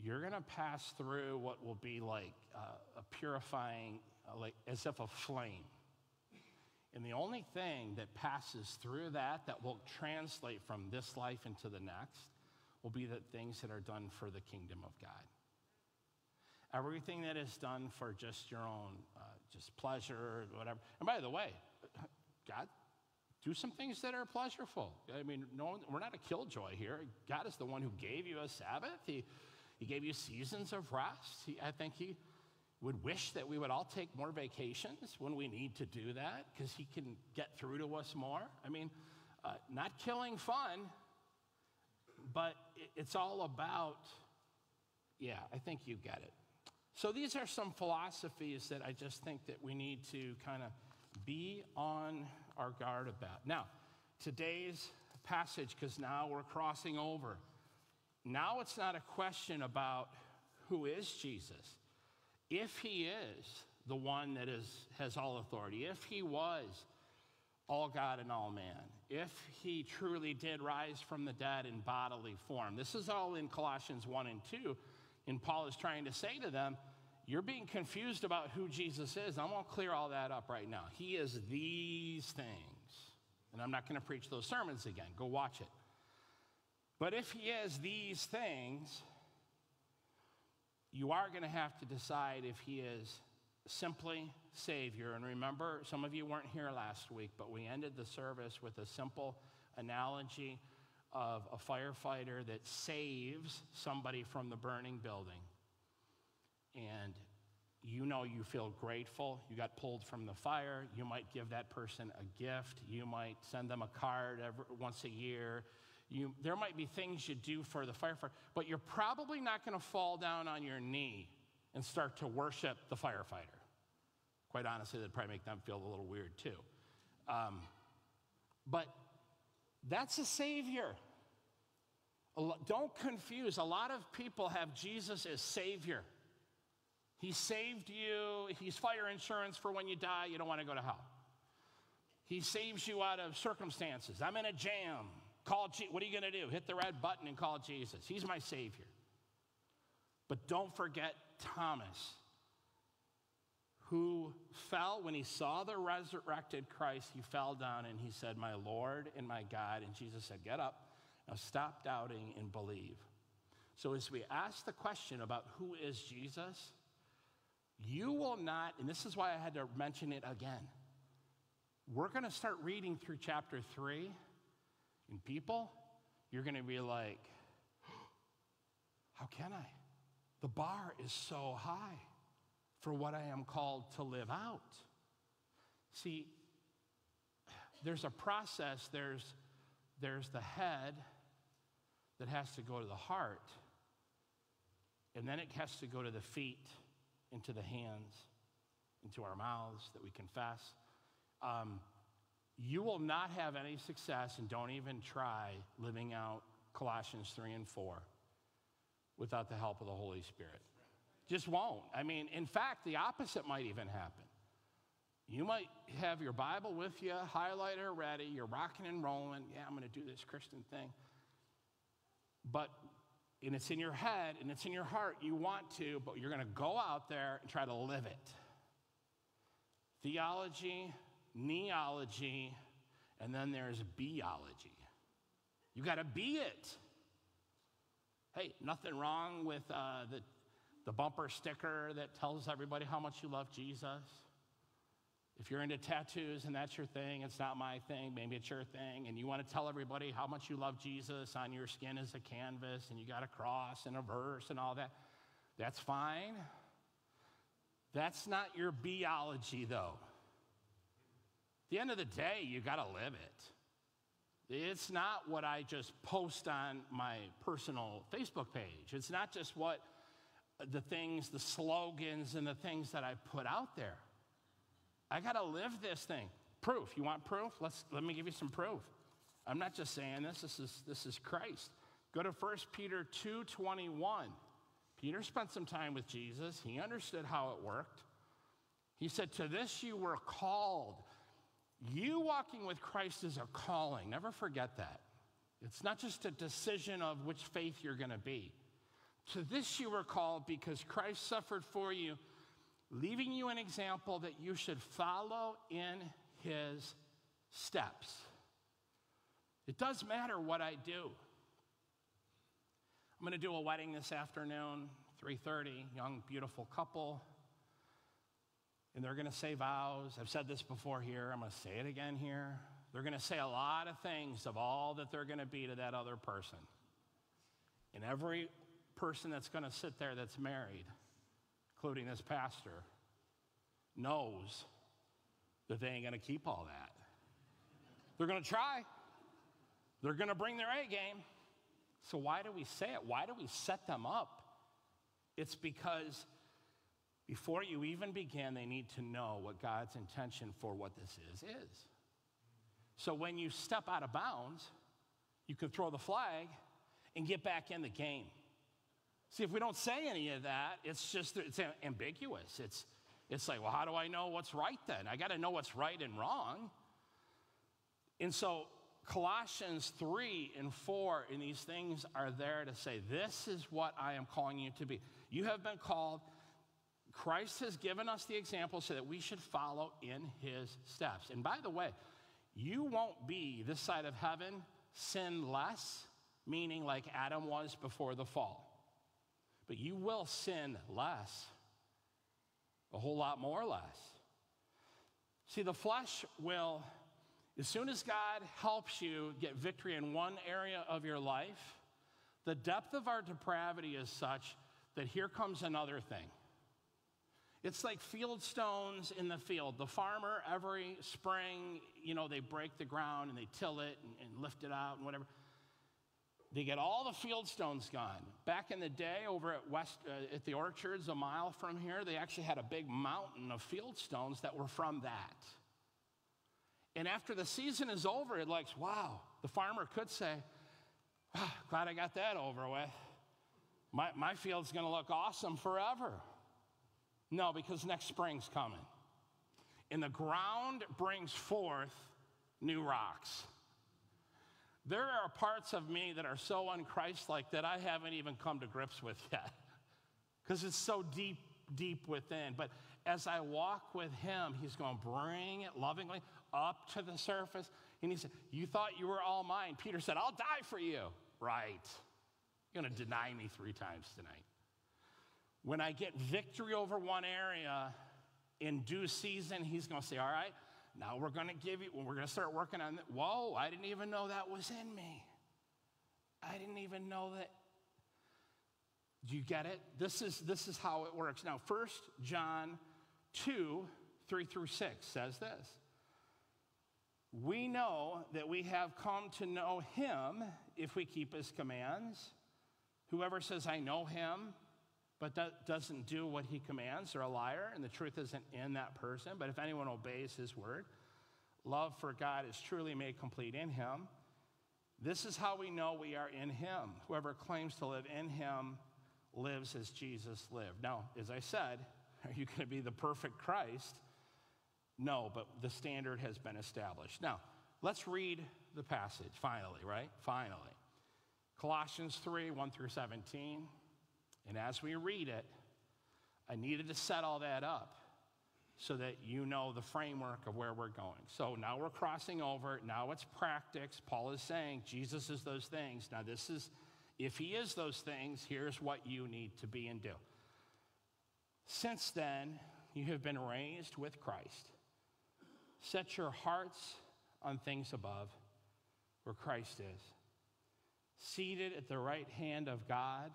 Speaker 3: You're going to pass through what will be like uh, a purifying, uh, like as if a flame. And the only thing that passes through that, that will translate from this life into the next, will be the things that are done for the kingdom of God. Everything that is done for just your own, uh, just pleasure, whatever. And by the way, God, do some things that are pleasureful. I mean, no, we're not a killjoy here. God is the one who gave you a Sabbath. He, he gave you seasons of rest. He, I think He would wish that we would all take more vacations when we need to do that because He can get through to us more. I mean, uh, not killing fun, but it, it's all about, yeah, I think you get it. So these are some philosophies that I just think that we need to kind of be on our guard about. Now, today's passage, because now we're crossing over. Now it's not a question about who is Jesus. If he is the one that is, has all authority, if he was all God and all man, if he truly did rise from the dead in bodily form, this is all in Colossians 1 and 2. And Paul is trying to say to them, you're being confused about who Jesus is. I'm going to clear all that up right now. He is these things. And I'm not going to preach those sermons again. Go watch it. But if he is these things, you are going to have to decide if he is simply Savior. And remember, some of you weren't here last week, but we ended the service with a simple analogy of a firefighter that saves somebody from the burning building and you know you feel grateful. You got pulled from the fire. You might give that person a gift. You might send them a card every, once a year. You, there might be things you do for the firefighter, but you're probably not going to fall down on your knee and start to worship the firefighter. Quite honestly, that'd probably make them feel a little weird too. Um, but that's a savior. Don't confuse. A lot of people have Jesus as savior. He saved you. He's fire insurance for when you die, you don't want to go to hell. He saves you out of circumstances. I'm in a jam. Call Je- what are you going to do? Hit the red button and call Jesus. He's my savior. But don't forget Thomas, who fell when he saw the resurrected Christ. He fell down and he said, My Lord and my God. And Jesus said, Get up. Now stop doubting and believe. So, as we ask the question about who is Jesus, you will not, and this is why I had to mention it again. We're going to start reading through chapter three, and people, you're going to be like, (gasps) how can I? The bar is so high for what I am called to live out. See, there's a process, there's, there's the head that has to go to the heart, and then it has to go to the feet into the hands, into our mouths that we confess. Um, you will not have any success, and don't even try living out Colossians 3 and 4 without the help of the Holy Spirit. Just won't. I mean, in fact, the opposite might even happen. You might have your Bible with you, highlighter ready, you're rocking and rolling. Yeah, I'm going to do this Christian thing. But and it's in your head and it's in your heart. You want to, but you're going to go out there and try to live it. Theology, kneeology, and then there's beology. You got to be it. Hey, nothing wrong with uh, the, the bumper sticker that tells everybody how much you love Jesus. If you're into tattoos and that's your thing, it's not my thing, maybe it's your thing, and you want to tell everybody how much you love Jesus on your skin as a canvas, and you got a cross and a verse and all that, that's fine. That's not your biology, though. At the end of the day, you got to live it. It's not what I just post on my personal Facebook page. It's not just what the things, the slogans, and the things that I put out there. I got to live this thing. Proof. You want proof? Let's, let me give you some proof. I'm not just saying this, this is, this is Christ. Go to 1 Peter 2.21. Peter spent some time with Jesus. He understood how it worked. He said, to this you were called. You walking with Christ is a calling. Never forget that. It's not just a decision of which faith you're going to be. To this you were called because Christ suffered for you leaving you an example that you should follow in his steps. It does matter what I do. I'm going to do a wedding this afternoon, 3:30, young beautiful couple. And they're going to say vows. I've said this before here. I'm going to say it again here. They're going to say a lot of things of all that they're going to be to that other person. And every person that's going to sit there that's married including this pastor, knows that they ain't going to keep all that. They're going to try, they're going to bring their A game. So, why do we say it? Why do we set them up? It's because before you even begin, they need to know what God's intention for what this is is. So, when you step out of bounds, you can throw the flag and get back in the game. See, if we don't say any of that, it's just it's ambiguous. It's it's like, well, how do I know what's right then? I got to know what's right and wrong. And so Colossians 3 and 4 and these things are there to say, this is what I am calling you to be. You have been called, Christ has given us the example so that we should follow in his steps. And by the way, you won't be this side of heaven sinless, meaning like Adam was before the fall but you will sin less, a whole lot more less. See, the flesh will, as soon as God helps you get victory in one area of your life, the depth of our depravity is such that here comes another thing. It's like field stones in the field. The farmer, every spring, you know, they break the ground and they till it and, and lift it out and whatever. They get all the field stones gone. Back in the day, over at West uh, at the orchards, a mile from here, they actually had a big mountain of field stones that were from that. And after the season is over, it likes, wow, the farmer could say, oh, glad I got that over with. My, my field's gonna look awesome forever. No, because next spring's coming. And the ground brings forth new rocks. There are parts of me that are so unchristlike that I haven't even come to grips with (laughs) yet because it's so deep, deep within. But as I walk with Him, He's going to bring it lovingly up to the surface. And He said, You thought you were all mine. Peter said, I'll die for you. Right. You're going to deny me three times tonight. When I get victory over one area in due season, He's going to say, All right, now we're going to give you, we're going to start working on. Whoa, I didn't even know that was in me. I didn't even know that. Do you get it? This is, this is how it works. Now, First John 2 3 through 6 says this We know that we have come to know him if we keep his commands. Whoever says, I know him, but that doesn't do what he commands, they're a liar, and the truth isn't in that person. But if anyone obeys his word, love for God is truly made complete in him. This is how we know we are in him. Whoever claims to live in him lives as Jesus lived. Now, as I said, (laughs) are you going to be the perfect Christ? No, but the standard has been established. Now, let's read the passage finally, right? Finally. Colossians 3 1 through 17. And as we read it, I needed to set all that up so that you know the framework of where we're going. So now we're crossing over. Now it's practice. Paul is saying Jesus is those things. Now, this is, if he is those things, here's what you need to be and do. Since then, you have been raised with Christ. Set your hearts on things above, where Christ is. Seated at the right hand of God,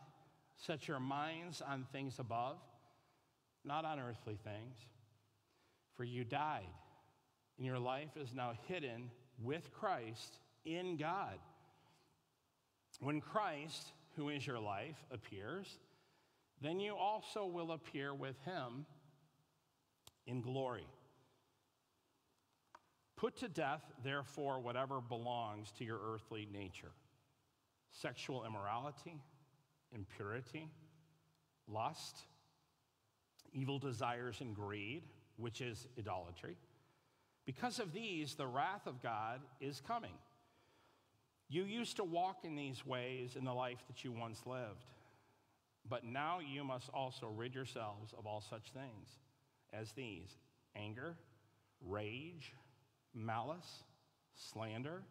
Speaker 3: set your minds on things above, not on earthly things. For you died, and your life is now hidden with Christ in God. When Christ, who is your life, appears, then you also will appear with him in glory. Put to death, therefore, whatever belongs to your earthly nature sexual immorality, impurity, lust, evil desires, and greed, which is idolatry. Because of these, the wrath of God is coming. You used to walk in these ways in the life that you once lived, but now you must also rid yourselves of all such things as these anger, rage, malice, slander,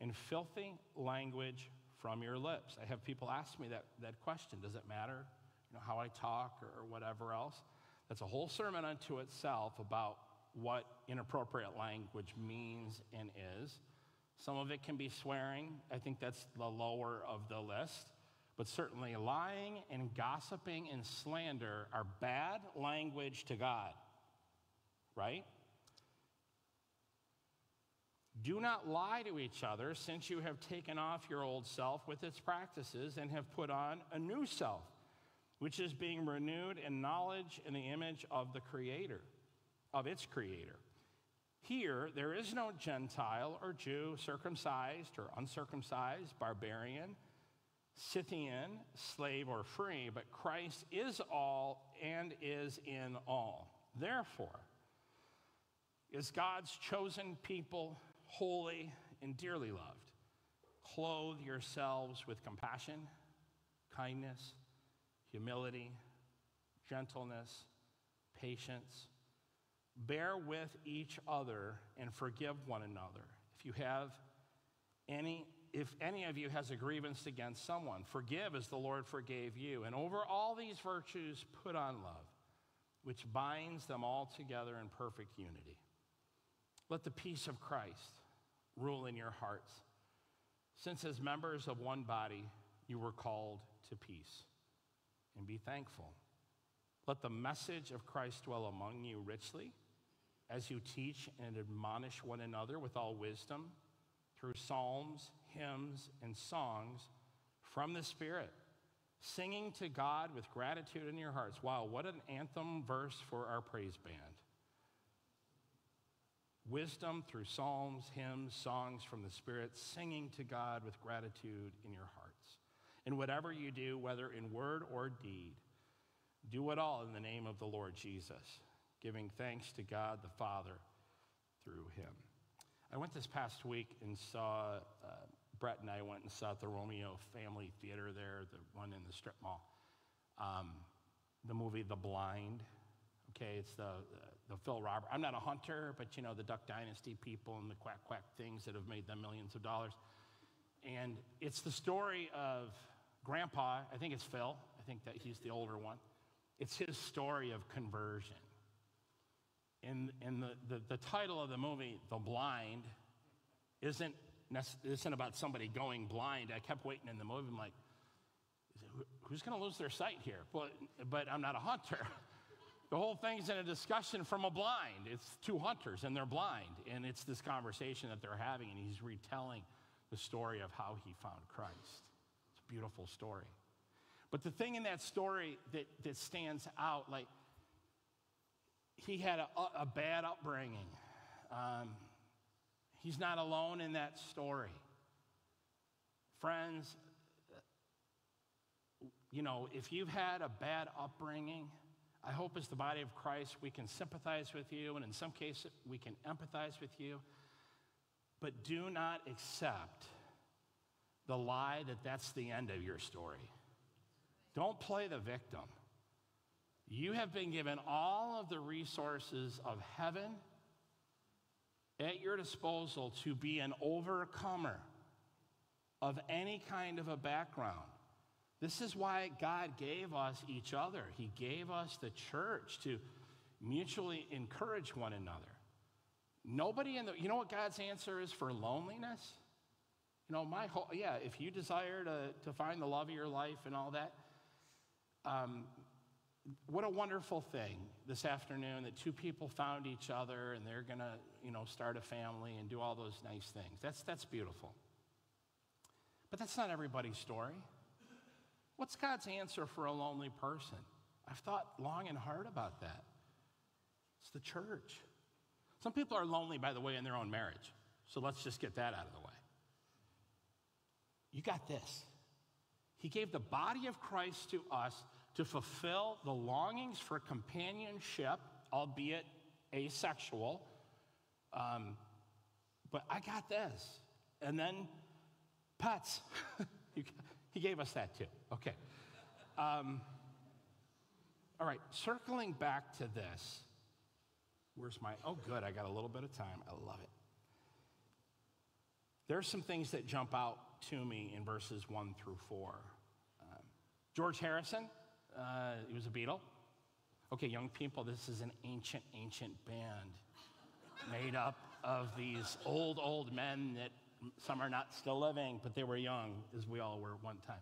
Speaker 3: and filthy language from your lips. I have people ask me that, that question Does it matter you know, how I talk or, or whatever else? That's a whole sermon unto itself about what inappropriate language means and is. Some of it can be swearing. I think that's the lower of the list. But certainly, lying and gossiping and slander are bad language to God, right? Do not lie to each other, since you have taken off your old self with its practices and have put on a new self, which is being renewed in knowledge in the image of the Creator, of its Creator. Here, there is no Gentile or Jew, circumcised or uncircumcised, barbarian, Scythian, slave or free, but Christ is all and is in all. Therefore, is God's chosen people holy, and dearly loved. Clothe yourselves with compassion, kindness, humility, gentleness, patience. Bear with each other and forgive one another. If you have any if any of you has a grievance against someone, forgive as the Lord forgave you. And over all these virtues, put on love, which binds them all together in perfect unity. Let the peace of Christ rule in your hearts, since as members of one body you were called to peace. And be thankful. Let the message of Christ dwell among you richly as you teach and admonish one another with all wisdom through psalms, hymns, and songs from the Spirit, singing to God with gratitude in your hearts. Wow, what an anthem verse for our praise band wisdom through psalms, hymns, songs from the Spirit, singing to God with gratitude in your hearts. And whatever you do, whether in word or deed, do it all in the name of the Lord Jesus, giving thanks to God the Father through him. I went this past week and saw, uh, Brett and I went and saw the Romeo Family Theater there, the one in the strip mall. Um, the movie The Blind. Okay, it's the, the Phil Robert. I'm not a hunter, but you know, the Duck Dynasty people and the quack quack things that have made them millions of dollars. And it's the story of Grandpa, I think it's Phil, I think that he's the older one. It's his story of conversion. And, and the, the, the title of the movie, The Blind, isn't, isn't about somebody going blind. I kept waiting in the movie, I'm like, who's going to lose their sight here? But, but I'm not a hunter. (laughs) The whole thing's in a discussion from a blind. It's two hunters and they're blind. And it's this conversation that they're having, and he's retelling the story of how he found Christ. It's a beautiful story. But the thing in that story that, that stands out, like, he had a, a bad upbringing. Um, he's not alone in that story. Friends, you know, if you've had a bad upbringing, I hope as the body of Christ, we can sympathize with you, and in some cases, we can empathize with you. But do not accept the lie that that's the end of your story. Don't play the victim. You have been given all of the resources of heaven at your disposal to be an overcomer of any kind of a background. This is why God gave us each other. He gave us the church to mutually encourage one another. Nobody in the, you know what God's answer is for loneliness? You know, my whole, yeah, if you desire to, to find the love of your life and all that, um, what a wonderful thing this afternoon that two people found each other and they're going to, you know, start a family and do all those nice things. That's, that's beautiful. But that's not everybody's story. What's God's answer for a lonely person? I've thought long and hard about that. It's the church. Some people are lonely, by the way, in their own marriage. So let's just get that out of the way. You got this. He gave the body of Christ to us to fulfill the longings for companionship, albeit asexual. Um, but I got this. And then pets. (laughs) he gave us that too. Okay. Um, all right, circling back to this. Where's my, oh, good, I got a little bit of time. I love it. There are some things that jump out to me in verses one through four. Um, George Harrison, uh, he was a Beatle. Okay, young people, this is an ancient, ancient band made up of these old, old men that some are not still living, but they were young, as we all were one time.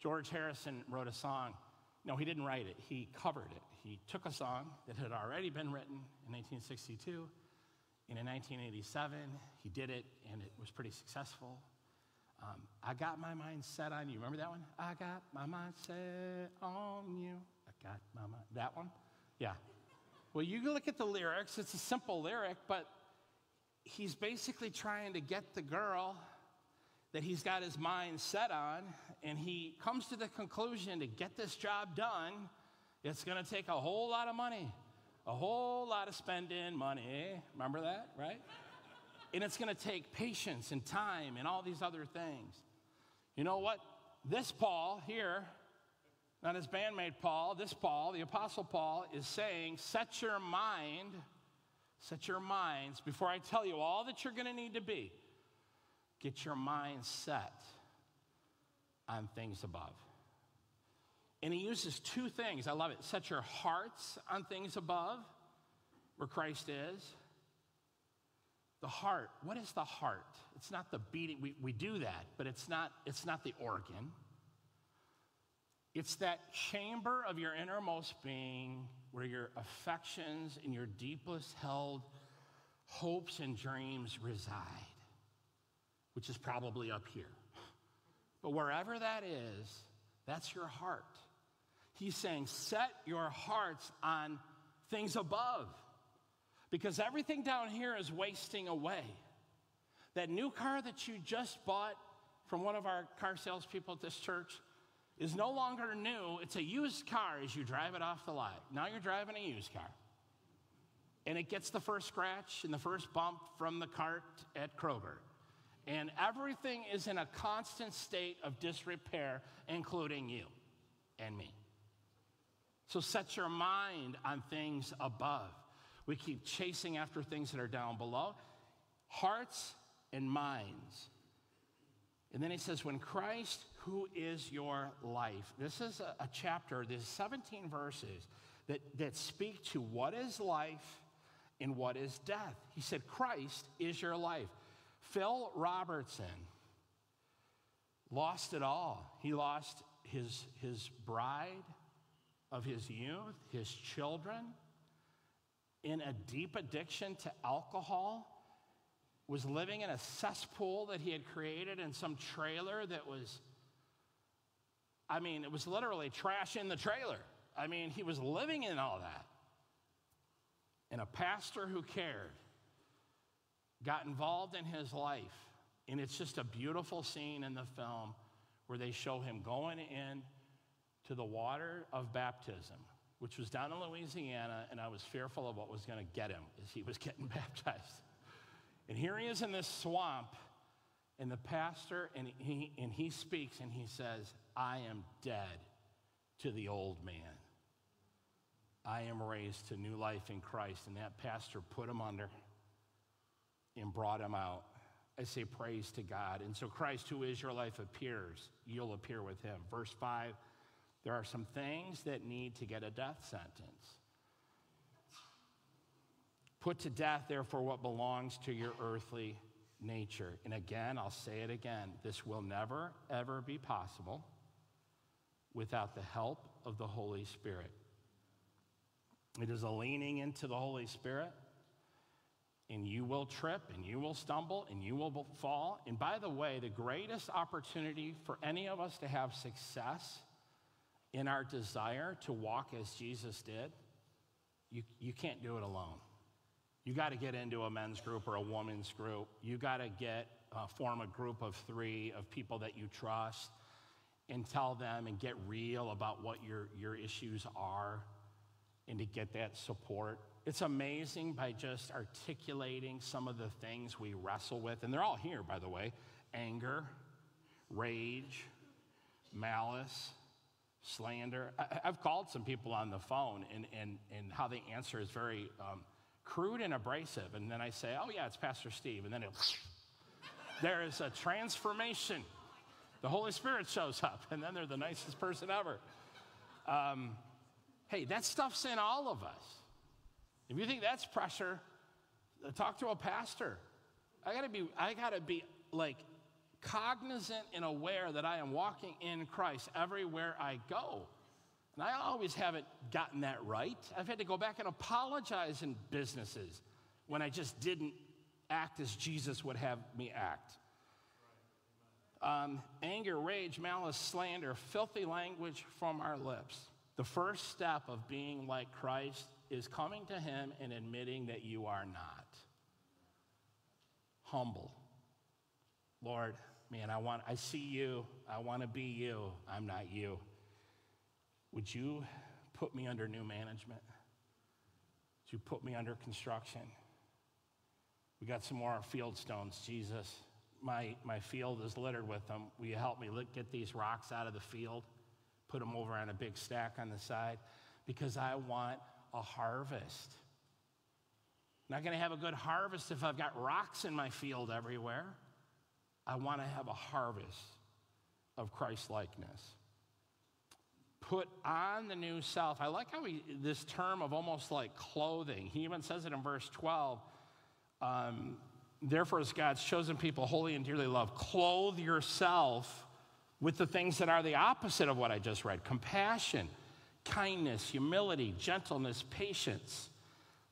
Speaker 3: George Harrison wrote a song. No, he didn't write it, he covered it. He took a song that had already been written in 1962, and in 1987, he did it, and it was pretty successful. Um, I got my mind set on you. Remember that one? I got my mind set on you. I got my mind. That one? Yeah. Well, you look at the lyrics, it's a simple lyric, but he's basically trying to get the girl that he's got his mind set on, and he comes to the conclusion to get this job done, it's going to take a whole lot of money, a whole lot of spending money. Remember that, right? And it's going to take patience and time and all these other things. You know what? This Paul here, not his bandmate Paul, this Paul, the Apostle Paul, is saying, set your mind, set your minds, before I tell you all that you're going to need to be, get your mind set on things above. And he uses two things. I love it. Set your hearts on things above, where Christ is the heart, what is the heart? It's not the beating, we, we do that, but it's not, it's not the organ. It's that chamber of your innermost being where your affections and your deepest held hopes and dreams reside, which is probably up here. But wherever that is, that's your heart. He's saying, set your hearts on things above because everything down here is wasting away. That new car that you just bought from one of our car salespeople at this church is no longer new. It's a used car as you drive it off the lot. Now you're driving a used car. And it gets the first scratch and the first bump from the cart at Kroger. And everything is in a constant state of disrepair, including you and me. So set your mind on things above. We keep chasing after things that are down below. Hearts and minds. And then he says, when Christ, who is your life, this is a, a chapter, there's 17 verses that, that speak to what is life and what is death. He said, Christ is your life. Phil Robertson lost it all. He lost his, his bride of his youth, his children, in a deep addiction to alcohol, was living in a cesspool that he had created in some trailer that was, I mean, it was literally trash in the trailer. I mean, he was living in all that. And a pastor who cared got involved in his life. And it's just a beautiful scene in the film where they show him going in to the water of baptism which was down in Louisiana, and I was fearful of what was going to get him as he was (laughs) getting baptized. And here he is in this swamp, And the pastor, and he, and he speaks and he says, I am dead to the old man. I am raised to new life in Christ. And that pastor put him under and brought him out. I say, Praise to God. And so Christ, who is your life, appears. You'll appear with him. Verse 5 there are some things that need to get a death sentence. Put to death, therefore, what belongs to your earthly nature. And again, I'll say it again this will never, ever be possible without the help of the Holy Spirit. It is a leaning into the Holy Spirit, and you will trip, and you will stumble, and you will fall. And by the way, the greatest opportunity for any of us to have success in our desire to walk as Jesus did, you, you can't do it alone. You got to get into a men's group or a women's group. You got to get uh, form a group of three of people that you trust and tell them and get real about what your, your issues are and to get that support. It's amazing by just articulating some of the things we wrestle with, and they're all here, by the way anger, rage, malice, slander. I, have called some people on the phone, and, and, and how they answer is very. Um, crude and abrasive. And then I say, oh, yeah, it's Pastor Steve. And then it, (laughs) there is a transformation. The Holy Spirit shows up, and then they're the nicest person ever. Um, hey, that stuff's in all of us. If you think that's pressure, uh, talk to a pastor. I gotta be, I gotta be like cognizant and aware that I am walking in Christ everywhere I go. And I always haven't gotten that right. I've had to go back and apologize in businesses when I just didn't act as Jesus would have me act. Um, anger, rage, malice, slander, filthy language from our lips. The first step of being like Christ is coming to Him and admitting that you are not. Humble. Lord, man, I want I see you. I want to be you. I'm not you. Would you put me under new management? Would you put me under construction? We got some more field stones, Jesus. My, my field is littered with them. Will you help me get these rocks out of the field? Put them over on a big stack on the side? Because I want a harvest. Not going to have a good harvest if I've got rocks in my field everywhere. I want to have a harvest of Christ likeness put on the new self. I like how he, this term of almost like clothing, he even says it in verse 12. Um, Therefore, as God's chosen people, holy and dearly loved, clothe yourself with the things that are the opposite of what I just read compassion, kindness, humility, gentleness, patience.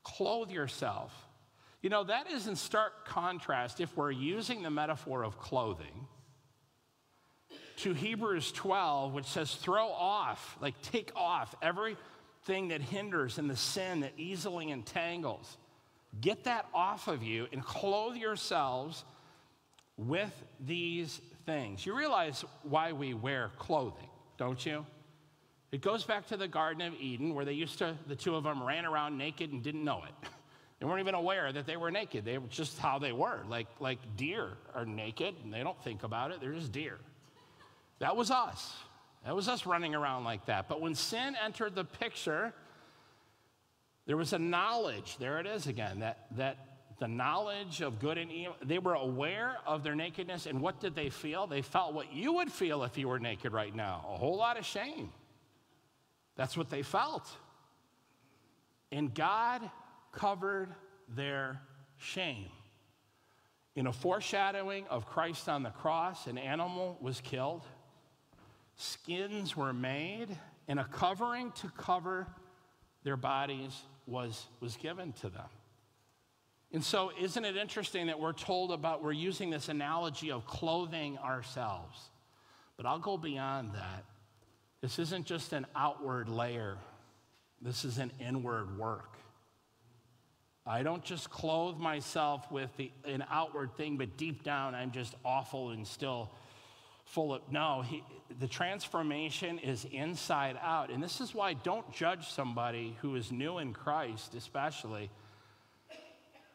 Speaker 3: Clothe yourself. You know, that is in stark contrast if we're using the metaphor of clothing to Hebrews 12, which says, throw off, like take off everything that hinders and the sin that easily entangles. Get that off of you and clothe yourselves with these things. You realize why we wear clothing, don't you? It goes back to the Garden of Eden where they used to, the two of them ran around naked and didn't know it. (laughs) They weren't even aware that they were naked. They were just how they were. Like, like deer are naked and they don't think about it, they're just deer. That was us. That was us running around like that. But when sin entered the picture, there was a knowledge, there it is again, that, that the knowledge of good and evil, they were aware of their nakedness. And what did they feel? They felt what you would feel if you were naked right now a whole lot of shame. That's what they felt. And God covered their shame. In a foreshadowing of Christ on the cross, an animal was killed skins were made, and a covering to cover their bodies was, was given to them. And so, isn't it interesting that we're told about, we're using this analogy of clothing ourselves? But I'll go beyond that. This isn't just an outward layer, this is an inward work. I don't just clothe myself with the, an outward thing, but deep down I'm just awful and still full of, no, he, the transformation is inside out. And this is why don't judge somebody who is new in Christ, especially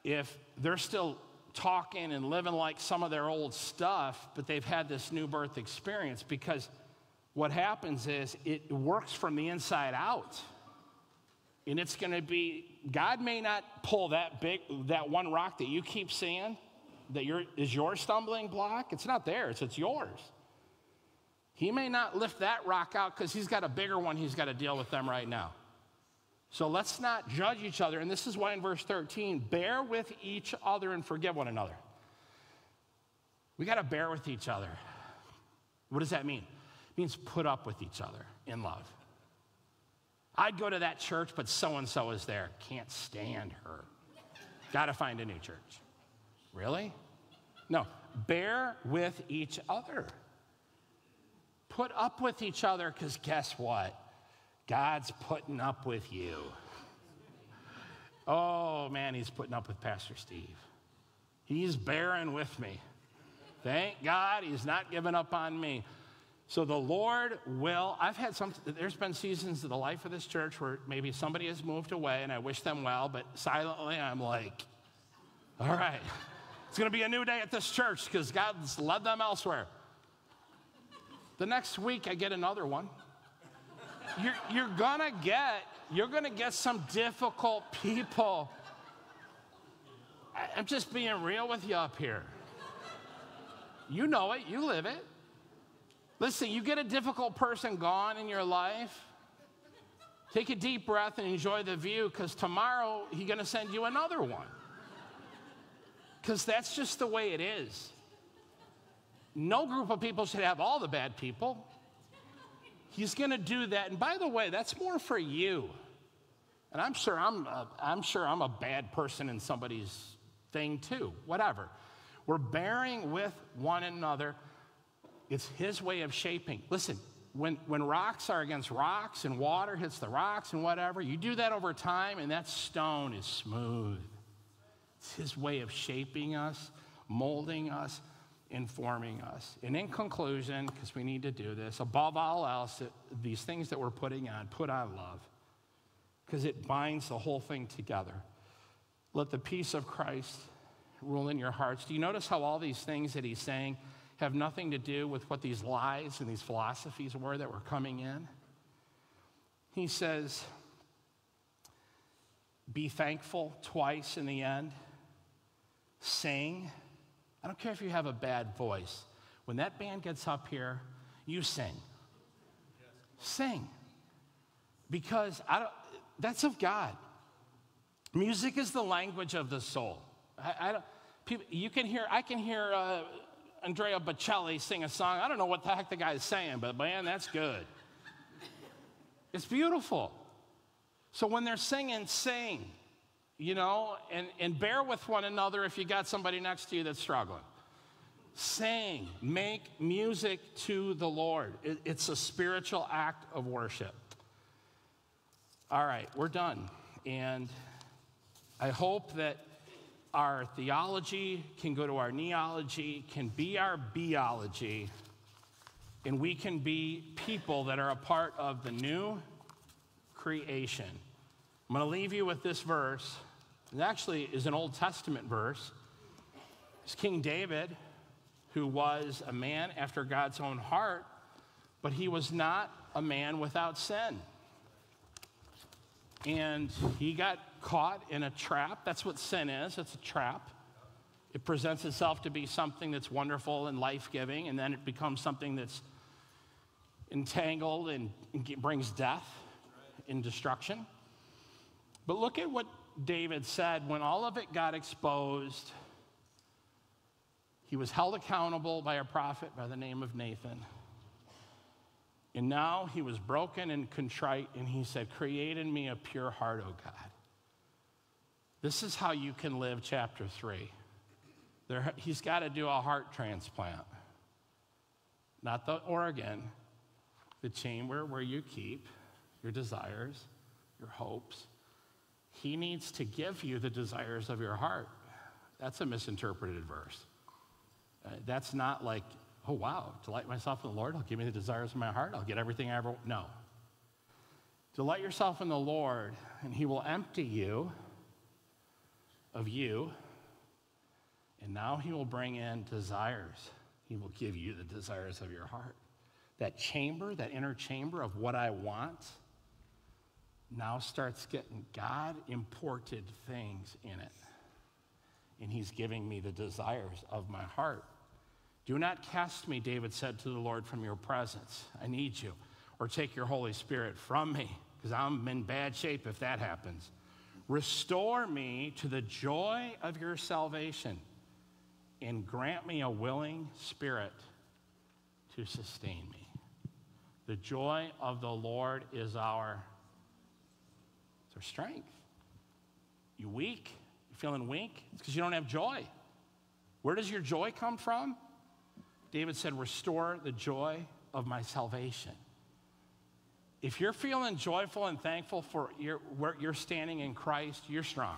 Speaker 3: if they're still talking and living like some of their old stuff, but they've had this new birth experience because what happens is it works from the inside out. And it's going to be, God may not pull that big, that one rock that you keep seeing that your, is your stumbling block. It's not theirs, it's yours. He may not lift that rock out because he's got a bigger one he's got to deal with them right now. So let's not judge each other. And this is why in verse 13, bear with each other and forgive one another. We got to bear with each other. What does that mean? It means put up with each other in love. I'd go to that church, but so and so is there. Can't stand her. got to find a new church. Really? No, bear with each other. Put up with each other because guess what? God's putting up with you. Oh man, he's putting up with Pastor Steve. He's bearing with me. Thank God he's not giving up on me. So the Lord will, I've had some, there's been seasons of the life of this church where maybe somebody has moved away and I wish them well, but silently I'm like, all right, it's going to be a new day at this church because God's led them elsewhere. The next week I get another one you're, you're gonna get, you're gonna get some difficult people. I'm just being real with you up here. You know it, you live it. Listen, you get a difficult person gone in your life, take a deep breath and enjoy the view because tomorrow he's going to send you another one. Because that's just the way it is. No group of people should have all the bad people. He's going to do that. And by the way, that's more for you. And I'm sure I'm, a, I'm sure I'm a bad person in somebody's thing too, whatever. We're bearing with one another. It's his way of shaping. Listen, when, when rocks are against rocks and water hits the rocks and whatever, you do that over time and that stone is smooth. It's his way of shaping us, molding us, informing us. And in conclusion, because we need to do this, above all else, these things that we're putting on, put on love, because it binds the whole thing together. Let the peace of Christ rule in your hearts. Do you notice how all these things that he's saying have nothing to do with what these lies and these philosophies were that were coming in? He says, be thankful twice in the end, sing I don't care if you have a bad voice. When that band gets up here, you sing. Sing. Because I don't, that's of God. Music is the language of the soul. I, I don't, people, you can hear, I can hear uh, Andrea Bocelli sing a song. I don't know what the heck the guy is saying, but man, that's good. It's beautiful. So when they're singing, sing you know, and, and bear with one another if you got somebody next to you that's struggling. Sing, make music to the Lord. It, it's a spiritual act of worship. All right, we're done. And I hope that our theology can go to our kneeology, can be our biology, and we can be people that are a part of the new creation. I'm going to leave you with this verse. It actually is an Old Testament verse. It's King David, who was a man after God's own heart, but he was not a man without sin. And he got caught in a trap. That's what sin is it's a trap. It presents itself to be something that's wonderful and life giving, and then it becomes something that's entangled and brings death and destruction. But look at what David said, when all of it got exposed, he was held accountable by a prophet by the name of Nathan. And now he was broken and contrite, and he said, Create in me a pure heart, O God. This is how you can live chapter three. There, he's got to do a heart transplant. Not the organ, the chamber where you keep your desires, your hopes, he needs to give you the desires of your heart. That's a misinterpreted verse. Uh, that's not like, oh, wow, delight myself in the Lord, He'll give me the desires of my heart, I'll get everything I ever want. No. Delight yourself in the Lord, and He will empty you of you, And now he will bring in desires. He will give you the desires of your heart. That chamber, that inner chamber of what I want, now starts getting God imported things in it. And he's giving me the desires of my heart. Do not cast me, David said to the Lord, from your presence. I need you. Or take your Holy Spirit from me, because I'm in bad shape if that happens. Restore me to the joy of your salvation and grant me a willing spirit to sustain me. The joy of the Lord is our, it's our strength. You weak? You feeling weak? It's because you don't have joy. Where does your joy come from? David said, Restore the joy of my salvation. If you're feeling joyful and thankful for your, where you're standing in Christ, you're strong.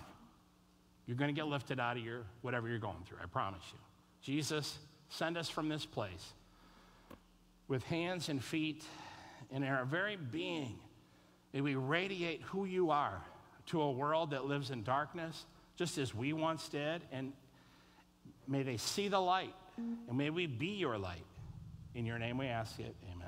Speaker 3: You're going to get lifted out of your whatever you're going through, I promise you. Jesus, send us from this place with hands and feet and our very being. May we radiate who you are to a world that lives in darkness, just as we once did. And may they see the light, and may we be your light. In your name we ask it. Amen.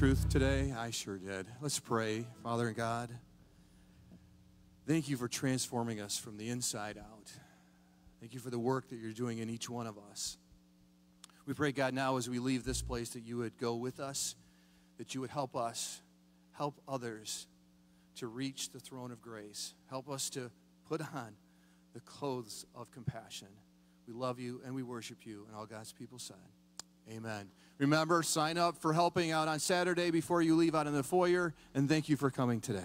Speaker 4: Truth today? I sure did. Let's pray. Father and God, thank you for transforming us from the inside out. Thank you for the work that you're doing in each one of us. We pray, God, now as we leave this place, that you would go with us, that you would help us, help others to reach the throne of grace. Help us to put on the clothes of compassion. We love you and we worship you. And all God's people said, Amen. Remember, sign up for helping out on Saturday before you leave out in the foyer. And thank you for coming today.